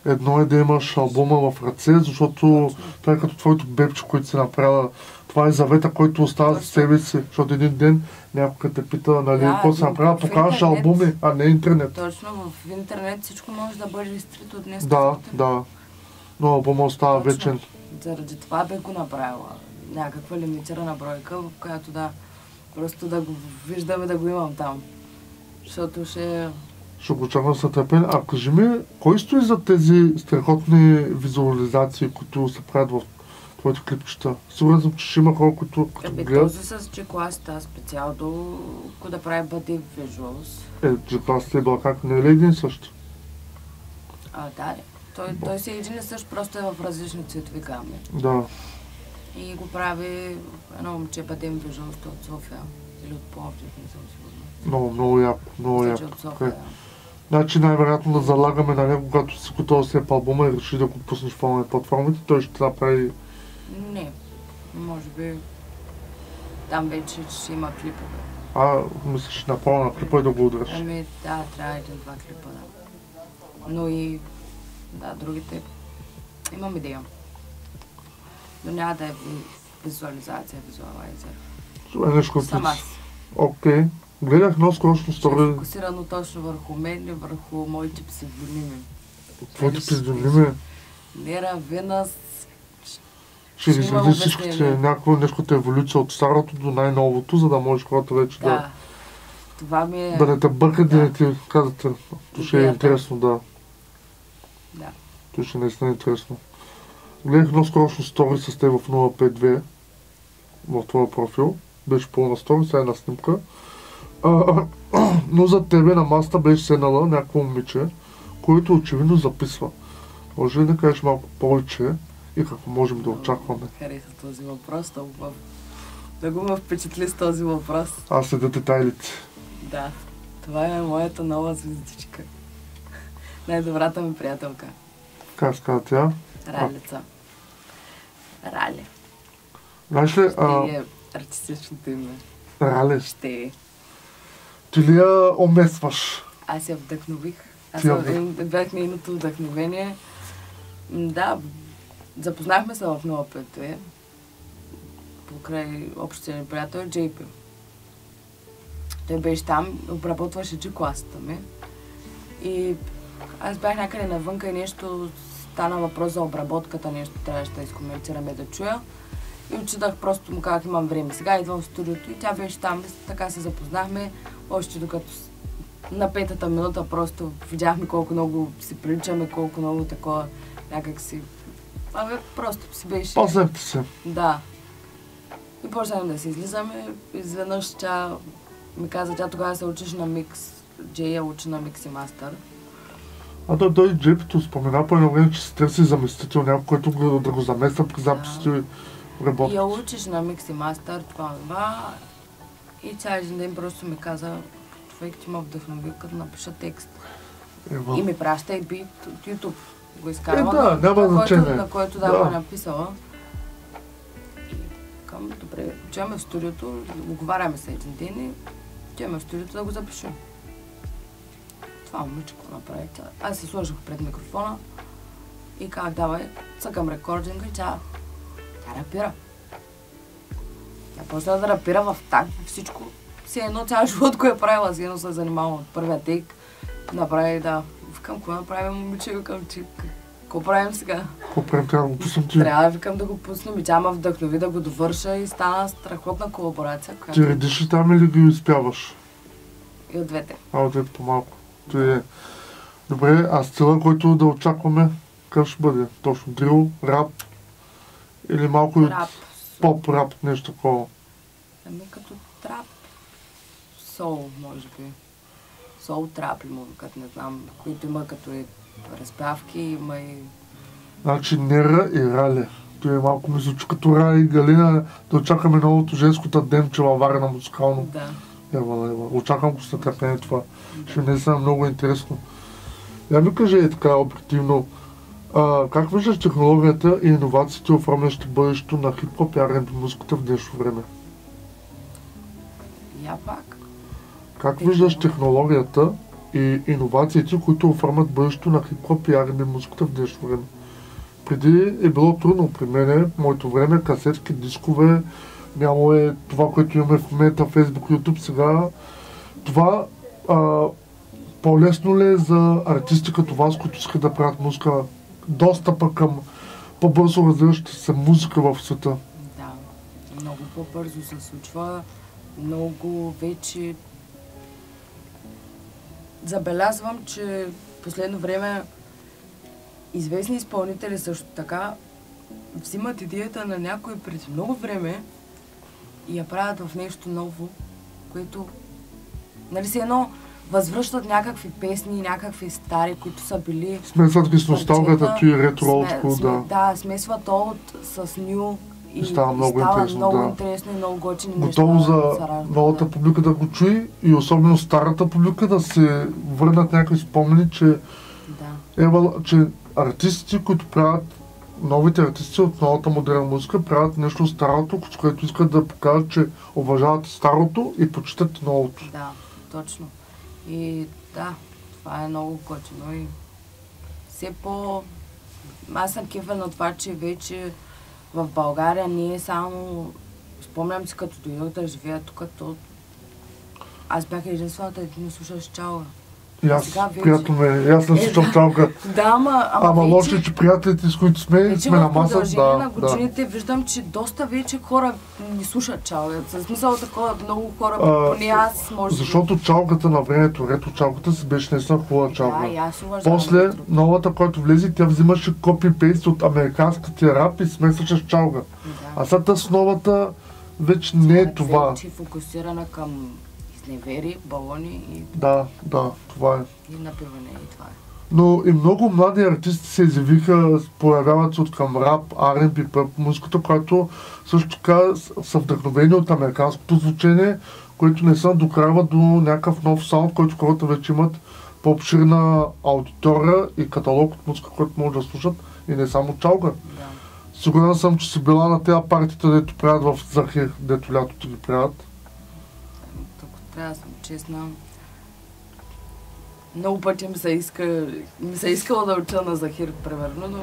едно е да имаш албума в ръце, защото това е като твоето бебче, което си направила. Това е завета, който остава за себе си, защото един ден някой те пита, нали, Да, какво си направила, покажеш албуми, а не интернет. Точно в интернет всичко може да бъде изтрито днес. Да, да. Но албума остава Точно. вечен. Заради това бе го направила. Някаква лимитирана бройка, в която да просто да го виждаме да го имам там. Защото ще... Ще го чакам с нетърпение. А кажи ми, кой стои за тези страхотни визуализации, които се правят в твоите клипчета? Сигурен съм, че ще има хора, които като Ебе, гледат. този с G-Class, специално до... Ко да прави бъде visuals. Е, че класите е била как не е ли един същ? А, да, де. той, той си е един и същ, просто е в различни цветови гами. Да. И го прави едно момче Бадем Visuals от София. Или от Пловдив, не съм сигурна. Много, много яко, много Мисля, яко. от София. Окей. Значи най-вероятно да залагаме на него, когато си готова с теб албума и реши да го пуснеш в онлайн платформите, той ще направи... Не, може би там вече ще има клипове. А, мислиш направо на клипа и да го удреш. Ами да, трябва един-два клипа, да. Но и да, другите имам идея. Но няма да е ви- визуализация, визуалайзер. Това е нещо, което... Сам аз. Окей. Гледах много скорошно Ще е стори. фокусирано точно върху мен и върху моите псевдоними. Твоите пиздолими. Лера, Венас, Ще всичко, че обяснение. някаква нещото еволюция от старото до най-новото, за да можеш хората вече да, да. Това ми е... да не те бъркат, да не ти казват. То ще е интересно, да. Да. То ще е наистина интересно. Гледах едно скорошно стори с теб в 052 в твоя профил. Беше пълна стори, сега е една снимка. А, а, но за тебе на масата беше седнала някакво момиче, което очевидно записва. Може ли да кажеш малко повече и какво можем да очакваме? Хареса този въпрос, толкова. Да го ме впечатли с този въпрос. Аз следя детайлите. Да, това е моята нова звездичка. Най-добрата ми приятелка. Как се казва тя? Ралица. Рали. Знаеш ли, а, Ще е артистичното име. Рале, Ще е. Ти ли я омесваш? Аз я вдъхнових. Аз я съм- бях нейното вдъхновение. Да, запознахме се в 052 покрай общия ни приятел JP. Той беше там, обработваше G-класата ми. И аз бях някъде навънка и нещо стана въпрос за обработката, нещо трябваше да изкоментираме да чуя. И очитах просто му как имам време. Сега идвам в студиото и тя беше там, така се запознахме, още докато на петата минута просто видяхме колко много си приличаме, колко много такова някак си... Абе, просто си беше... Пазнете се. Да. И почнахме да си излизаме. Изведнъж тя ми каза, тя тогава се учиш на микс. Джея учи на микс и мастър. А да дойде джепито, спомена по едно време, че се търси заместител, някой, който да го замества при записите и И я учиш на микс и мастър, това, това. И цял един ден просто ми каза, човек ти ме вдъхнови, като напиша текст. Ева. И ми праща и бит от YouTube. Го изкарвам, Е, да, на, няма на, значение. който, на който да, Да. го е написала. И към, добре, отиваме в студиото, оговаряме се един ден и отиваме в студиото да го запишем. Това момиче какво направи? Аз се сложих пред микрофона и как давай, цъкам рекординга и тя, тя рапира. Тя почна да рапира в так, всичко. Все едно цял живот го е правила, си едно се е занимавала от първия тейк. Направи, да. Викам, какво направим, момиче? Викам, че какво правим сега? Какво правим, трябва да го пуснем ти? Трябва да викам да го пуснем и тя ме вдъхнови да го довърша и стана страхотна колаборация, Ти която редиш ли там или ги изпяваш? и от двете. А, ответ по-малко. Той е. Добре, а стила, който да очакваме, какъв ще бъде? Точно дрил, рап или малко Трап. поп, рап, нещо такова? Ами като трап. Сол, може би. Сол трап ли му, като не знам, които има като и разправки, има и... Значи Нера и Рале. Той е малко ми звучи като Рали и Галина. Да очакваме новото женското Демче във Варна музикално. Да. Ева, ева. Очаквам го с нетърпение това. Ще не е много интересно. Я ми кажи е така обективно. А, как виждаш технологията и иновациите, оформящи бъдещето на хип-хоп и R&B музиката в днешно време? Я пак. Как виждаш технологията и иновациите, които оформят бъдещето на хип-хоп и R&B музиката в днешно време? Преди е било трудно при мен, моето време, касетки, дискове, нямало е това, което имаме в момента, Facebook, YouTube, сега. Това а, по-лесно ли е за артисти като вас, които искат да правят музика, достъпа към по-бързо развиваща се музика в света? Да. Много по-бързо се случва. Много вече... Забелязвам, че последно време известни изпълнители също така взимат идеята на някой преди много време и я правят в нещо ново, което, нали си едно, възвръщат някакви песни, някакви стари, които са били... Смесват ги с носталгията, ти ретро Сме- сме- да. Да, смесват олд с ню и, И става много става интересно, много да. интересно и много готини неща. Готово за новата публика да го чуи и особено старата публика да се върнат някакви спомени, че Да. Ева, че артистите, които правят новите артисти от новата модерна музика, правят нещо старото, с което искат да покажат, че уважават старото и почитат новото. Да, точно. И да, това е много готино и все по... Аз съм кефа на това, че вече в България ние само... Спомням си, като дойдох да живея тук, то... Аз бях единствената, не слушаш чалга. И аз, Сега вече- ме, и аз Е, слушам да. чалка. Да, ама, ама, Ама вече, лошо е, че приятелите, с които сме, вече сме на маса. Да, на да. годините виждам, че доста вече хора ни слушат чалга. В смисъл такова, много хора, А, поне аз, може. Защото чалката на времето, рето чалката си беше наистина хубава чалка. Да, аз уважавам. После новата, която влезе, тя взимаше копи-пейст от американската рап и смесваше с чалга. Да. А сега с новата вече не е това. Вече фокусирана към изневери, балони и, Да, да, това е. и напиване и това е. Но и много млади артисти се изявиха, появяват се от към рап, R&B, пъп, музиката, която също така са вдъхновени от американското звучение, които не са докарват до някакъв нов саунд, който хората вече имат по-обширна аудитория и каталог от музика, който могат да слушат и не само чалга. Да. Сигурен съм, че си била на тези партиите, дето правят в Захир, дето лятото ги правят. Трябва да съм честна. Много пъти ми се иска, ми се искала да уча на Захир, примерно, но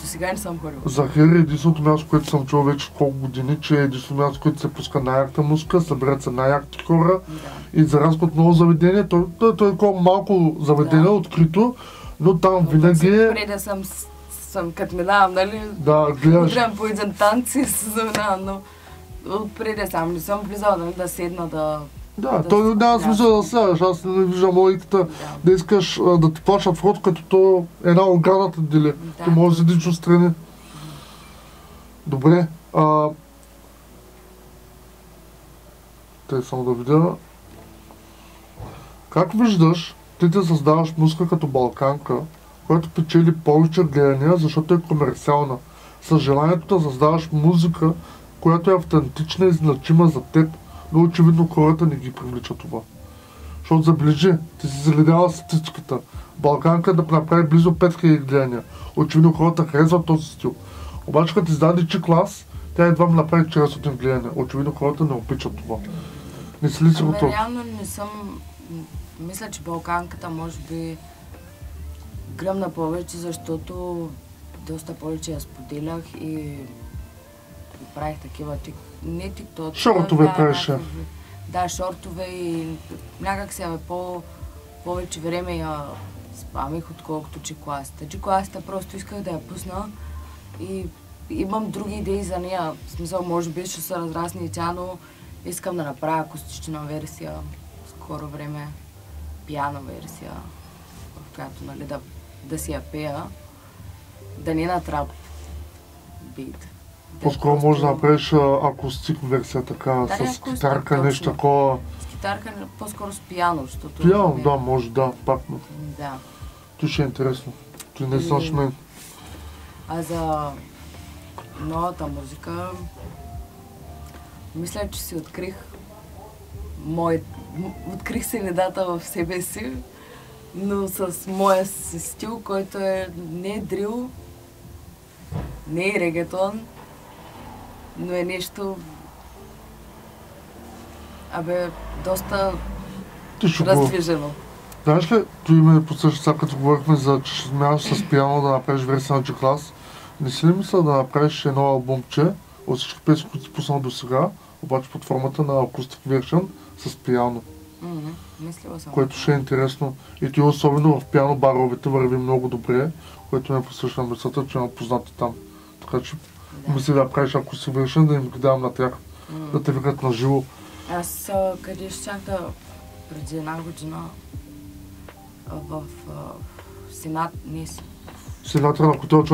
до сега не съм ходила. Захир е единственото място, което съм чул вече колко години, че е единственото място, което се пуска най-якта музика, събират се най-якти хора Да. и за разлика от много заведения, то, то, то е такова малко заведение, Да. открито, но там Но винаги е, Преди да съм, съм като минавам, нали? да, гледаш, Удрям по един танц и се заминавам, но отпреди сам не съм влизала нали, да седна да... да, да то няма смисъл да сядаш, аз не виждам логиката Да. да искаш а, да ти плащат вход, като то една оградата дели. Да. Ти можеш да седиш отстрани. Добре. А... Те само да видя. Как виждаш, ти да създаваш музика като Балканка, която печели повече гледания, защото е комерциална. С желанието да създаваш музика, която е автентична и значима за теб, но очевидно хората не ги привлича това. Защото забележи, ти си заледяла статистиката. Балканка да направи близо 5000 гледания. Очевидно хората харесват този стил. Обаче като издаде чи клас, тя едва ми направи 400 гледания. Очевидно хората не обичат това. Не си ли си готов? реално не съм... Мисля, че Балканката може би гръмна повече, защото доста повече я споделях и правих такива тик... не тиктоци. Шортове да, правеше. Да, шортове и някак се по повече време я спамих, отколкото че класата. Че класата просто исках да я пусна и имам други идеи за нея. В смисъл, може би ще се разрасне и тя, но искам да направя акустична версия скоро време, пиано версия. в която нали, да, да си я пея, да не е на трап бит. Е По-скоро може да направиш акустик версия така, Да, с китарка, точно. нещо такова. С китарка, по-скоро с пиано, защото... Пиано, да, може, да, пак. Да. То ще е интересно. Ти не знаеш И- мен. А за новата музика, мисля, че си открих мой... Открих средата в себе си, но с моя стил, който е не е дрил, не е регетон, но е нещо... Абе, доста Ти ще го... раздвижено. Знаеш ли, той ме подсъща сега като говорихме за че ще смяваш с пиано да направиш версия на G-Class. Не си ли мисля да направиш едно албумче от всички песни, които си пуснал до сега, обаче под формата на акустик вершън с пиано, Мислила съм. което ще е интересно. И той особено в пиано баровете върви много добре, което ме посъща на мисълта, че има познати там. Така че Да. мисля да правиш акустик вершън, да им ги давам на тях, М. да те викат на живо. Аз къде щях да преди една година в а, Сенат, не, с- Сената на хотел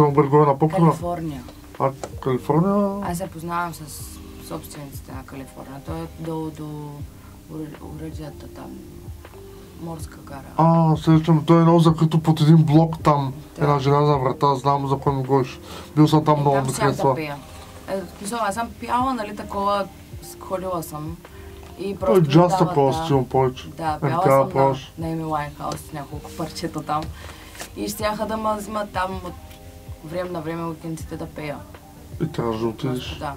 на Покрива. Калифорния. А Калифорния? Аз се познавам с собствениците на Калифорния. Той е до, до ур- уредията там, морска гара. А, срещам, той е много закрито под един блок там, Да. една желязна врата, знам за кой ми говориш. Бил съм там Е, много ми да харесва. Е, смисъл, аз съм пяла, нали, такова, ходила съм. И Той просто е ми джаз такова та- стил повече. Да, Ами пяла трябва съм да на, на Еми Лайнхаус, няколко парчета там. И щяха да ме взимат там от време на време уикендите да пея. И трябваше да отидеш. да.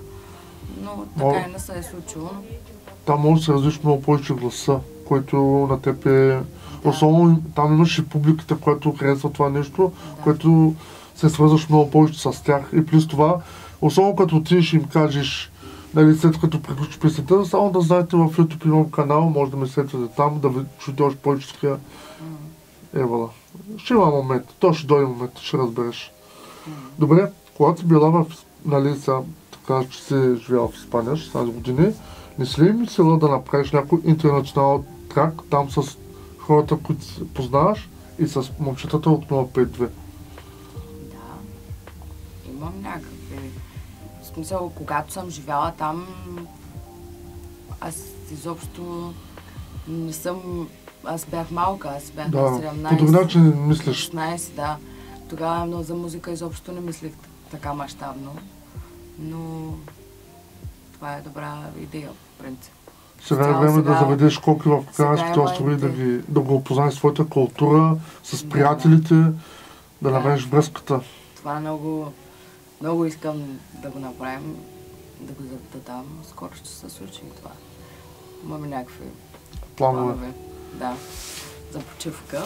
Но така и не се е случило. Там може да се развиш много повече гласа, който на теб е... Особено там имаш и публиката, която харесва това нещо, Да. което се свързваш много повече с тях. И плюс това, особено като отидеш и им кажеш, нали, след като приключиш песента, само да знаете в YouTube имам канал, може да ме следвате там, да ви чуете още повече такива Евала. Ще има момент. То ще дойде момент, ще разбереш. Добре, когато си била в, нали, сега, така, че си живяла в Испания 16 години, не си ли мислила да направиш някой интернационал трак там с хората, които познаваш и с момчетата от 052? Да. Имам някакви. В смисъл, когато съм живяла там, аз изобщо не съм... Аз бях малка, аз бях на Да, 17. по друг начин мислиш. 16, да. Тогава но за музика изобщо не мислех т- така мащабно. Но това е добра идея, в принцип. Сега е време да сега- заведеш колки в Канадските сега острови, да, ги, да го опознаеш своята култура, с Да, приятелите, да Да. намериш връзката. Това много, много искам да го направим, да го зададам. Скоро ще се случи и това. Имаме някакви Планове. планове. Да. За почивка.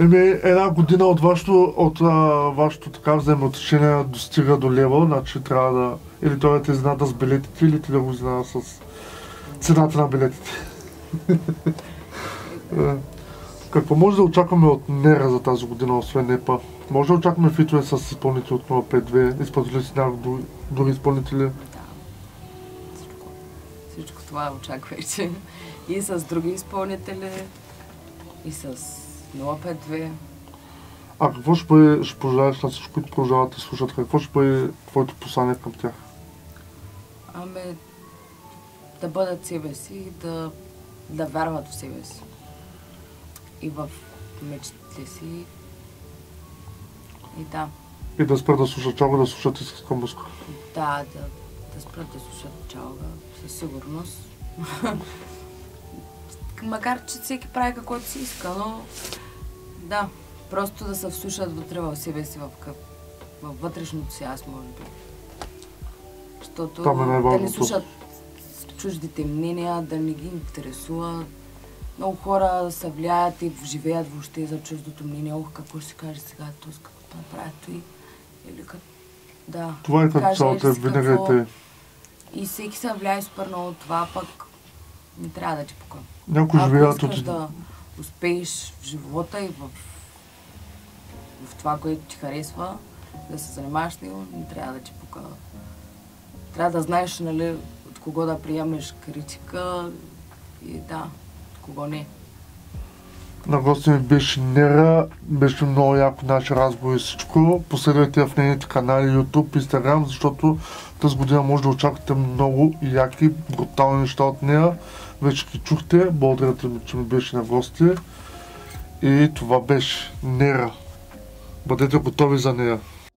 Еми, една година от вашето, от а, вашето така взаимоотношение достига до лева, значи трябва да... Или той да те изненада с билетите, или ти да го изненада с цената на билетите. Е, Какво може да очакваме от Нера за тази година, освен НЕПА? Може да очакваме фитове с изпълнители от 052, изпълнители с някакви други изпълнители. Да. Всичко, всичко това очаквайте. И с други изпълнители, и с 052. А какво ще, бъде, ще пожелаеш на всички, които продължават да слушат? Какво ще бъде твоето послание към тях? Ами, да бъдат себе си и да, да вярват в себе си. И в мечтите си. И да, И да спрат да слушат чалга, да слушат истинска музика. да, да, да спрат да слушат чалга, със сигурност. Макар, че всеки прави каквото си иска, но да, просто да се вслушат вътре в себе си, в, къ- във вътрешното си аз, може би. Защото е да най-важното. не слушат чуждите мнения, да не ги интересуват. Много хора се влияят и живеят въобще за чуждото мнение. Ох, какво ще каже сега, този какво направи той. Или като... Да. Това е като цялата винаги какво- е те. И всеки се влияе супер много от това, пък не трябва да ти пука. Някои Ако живеят от... да успееш в живота и в, в това, което ти харесва, да се занимаваш с него, не трябва да ти пука. Трябва да знаеш, нали, кого да приемеш критика и да, кого не. На гости ми беше Нера, беше много яко наши разговори и всичко. Последвайте в нейните канали YouTube, Instagram, защото тази година може да очаквате много яки, брутални неща от нея. Вече ги чухте, благодаря ви, че ми беше на гости. И това беше Нера. Бъдете готови за нея.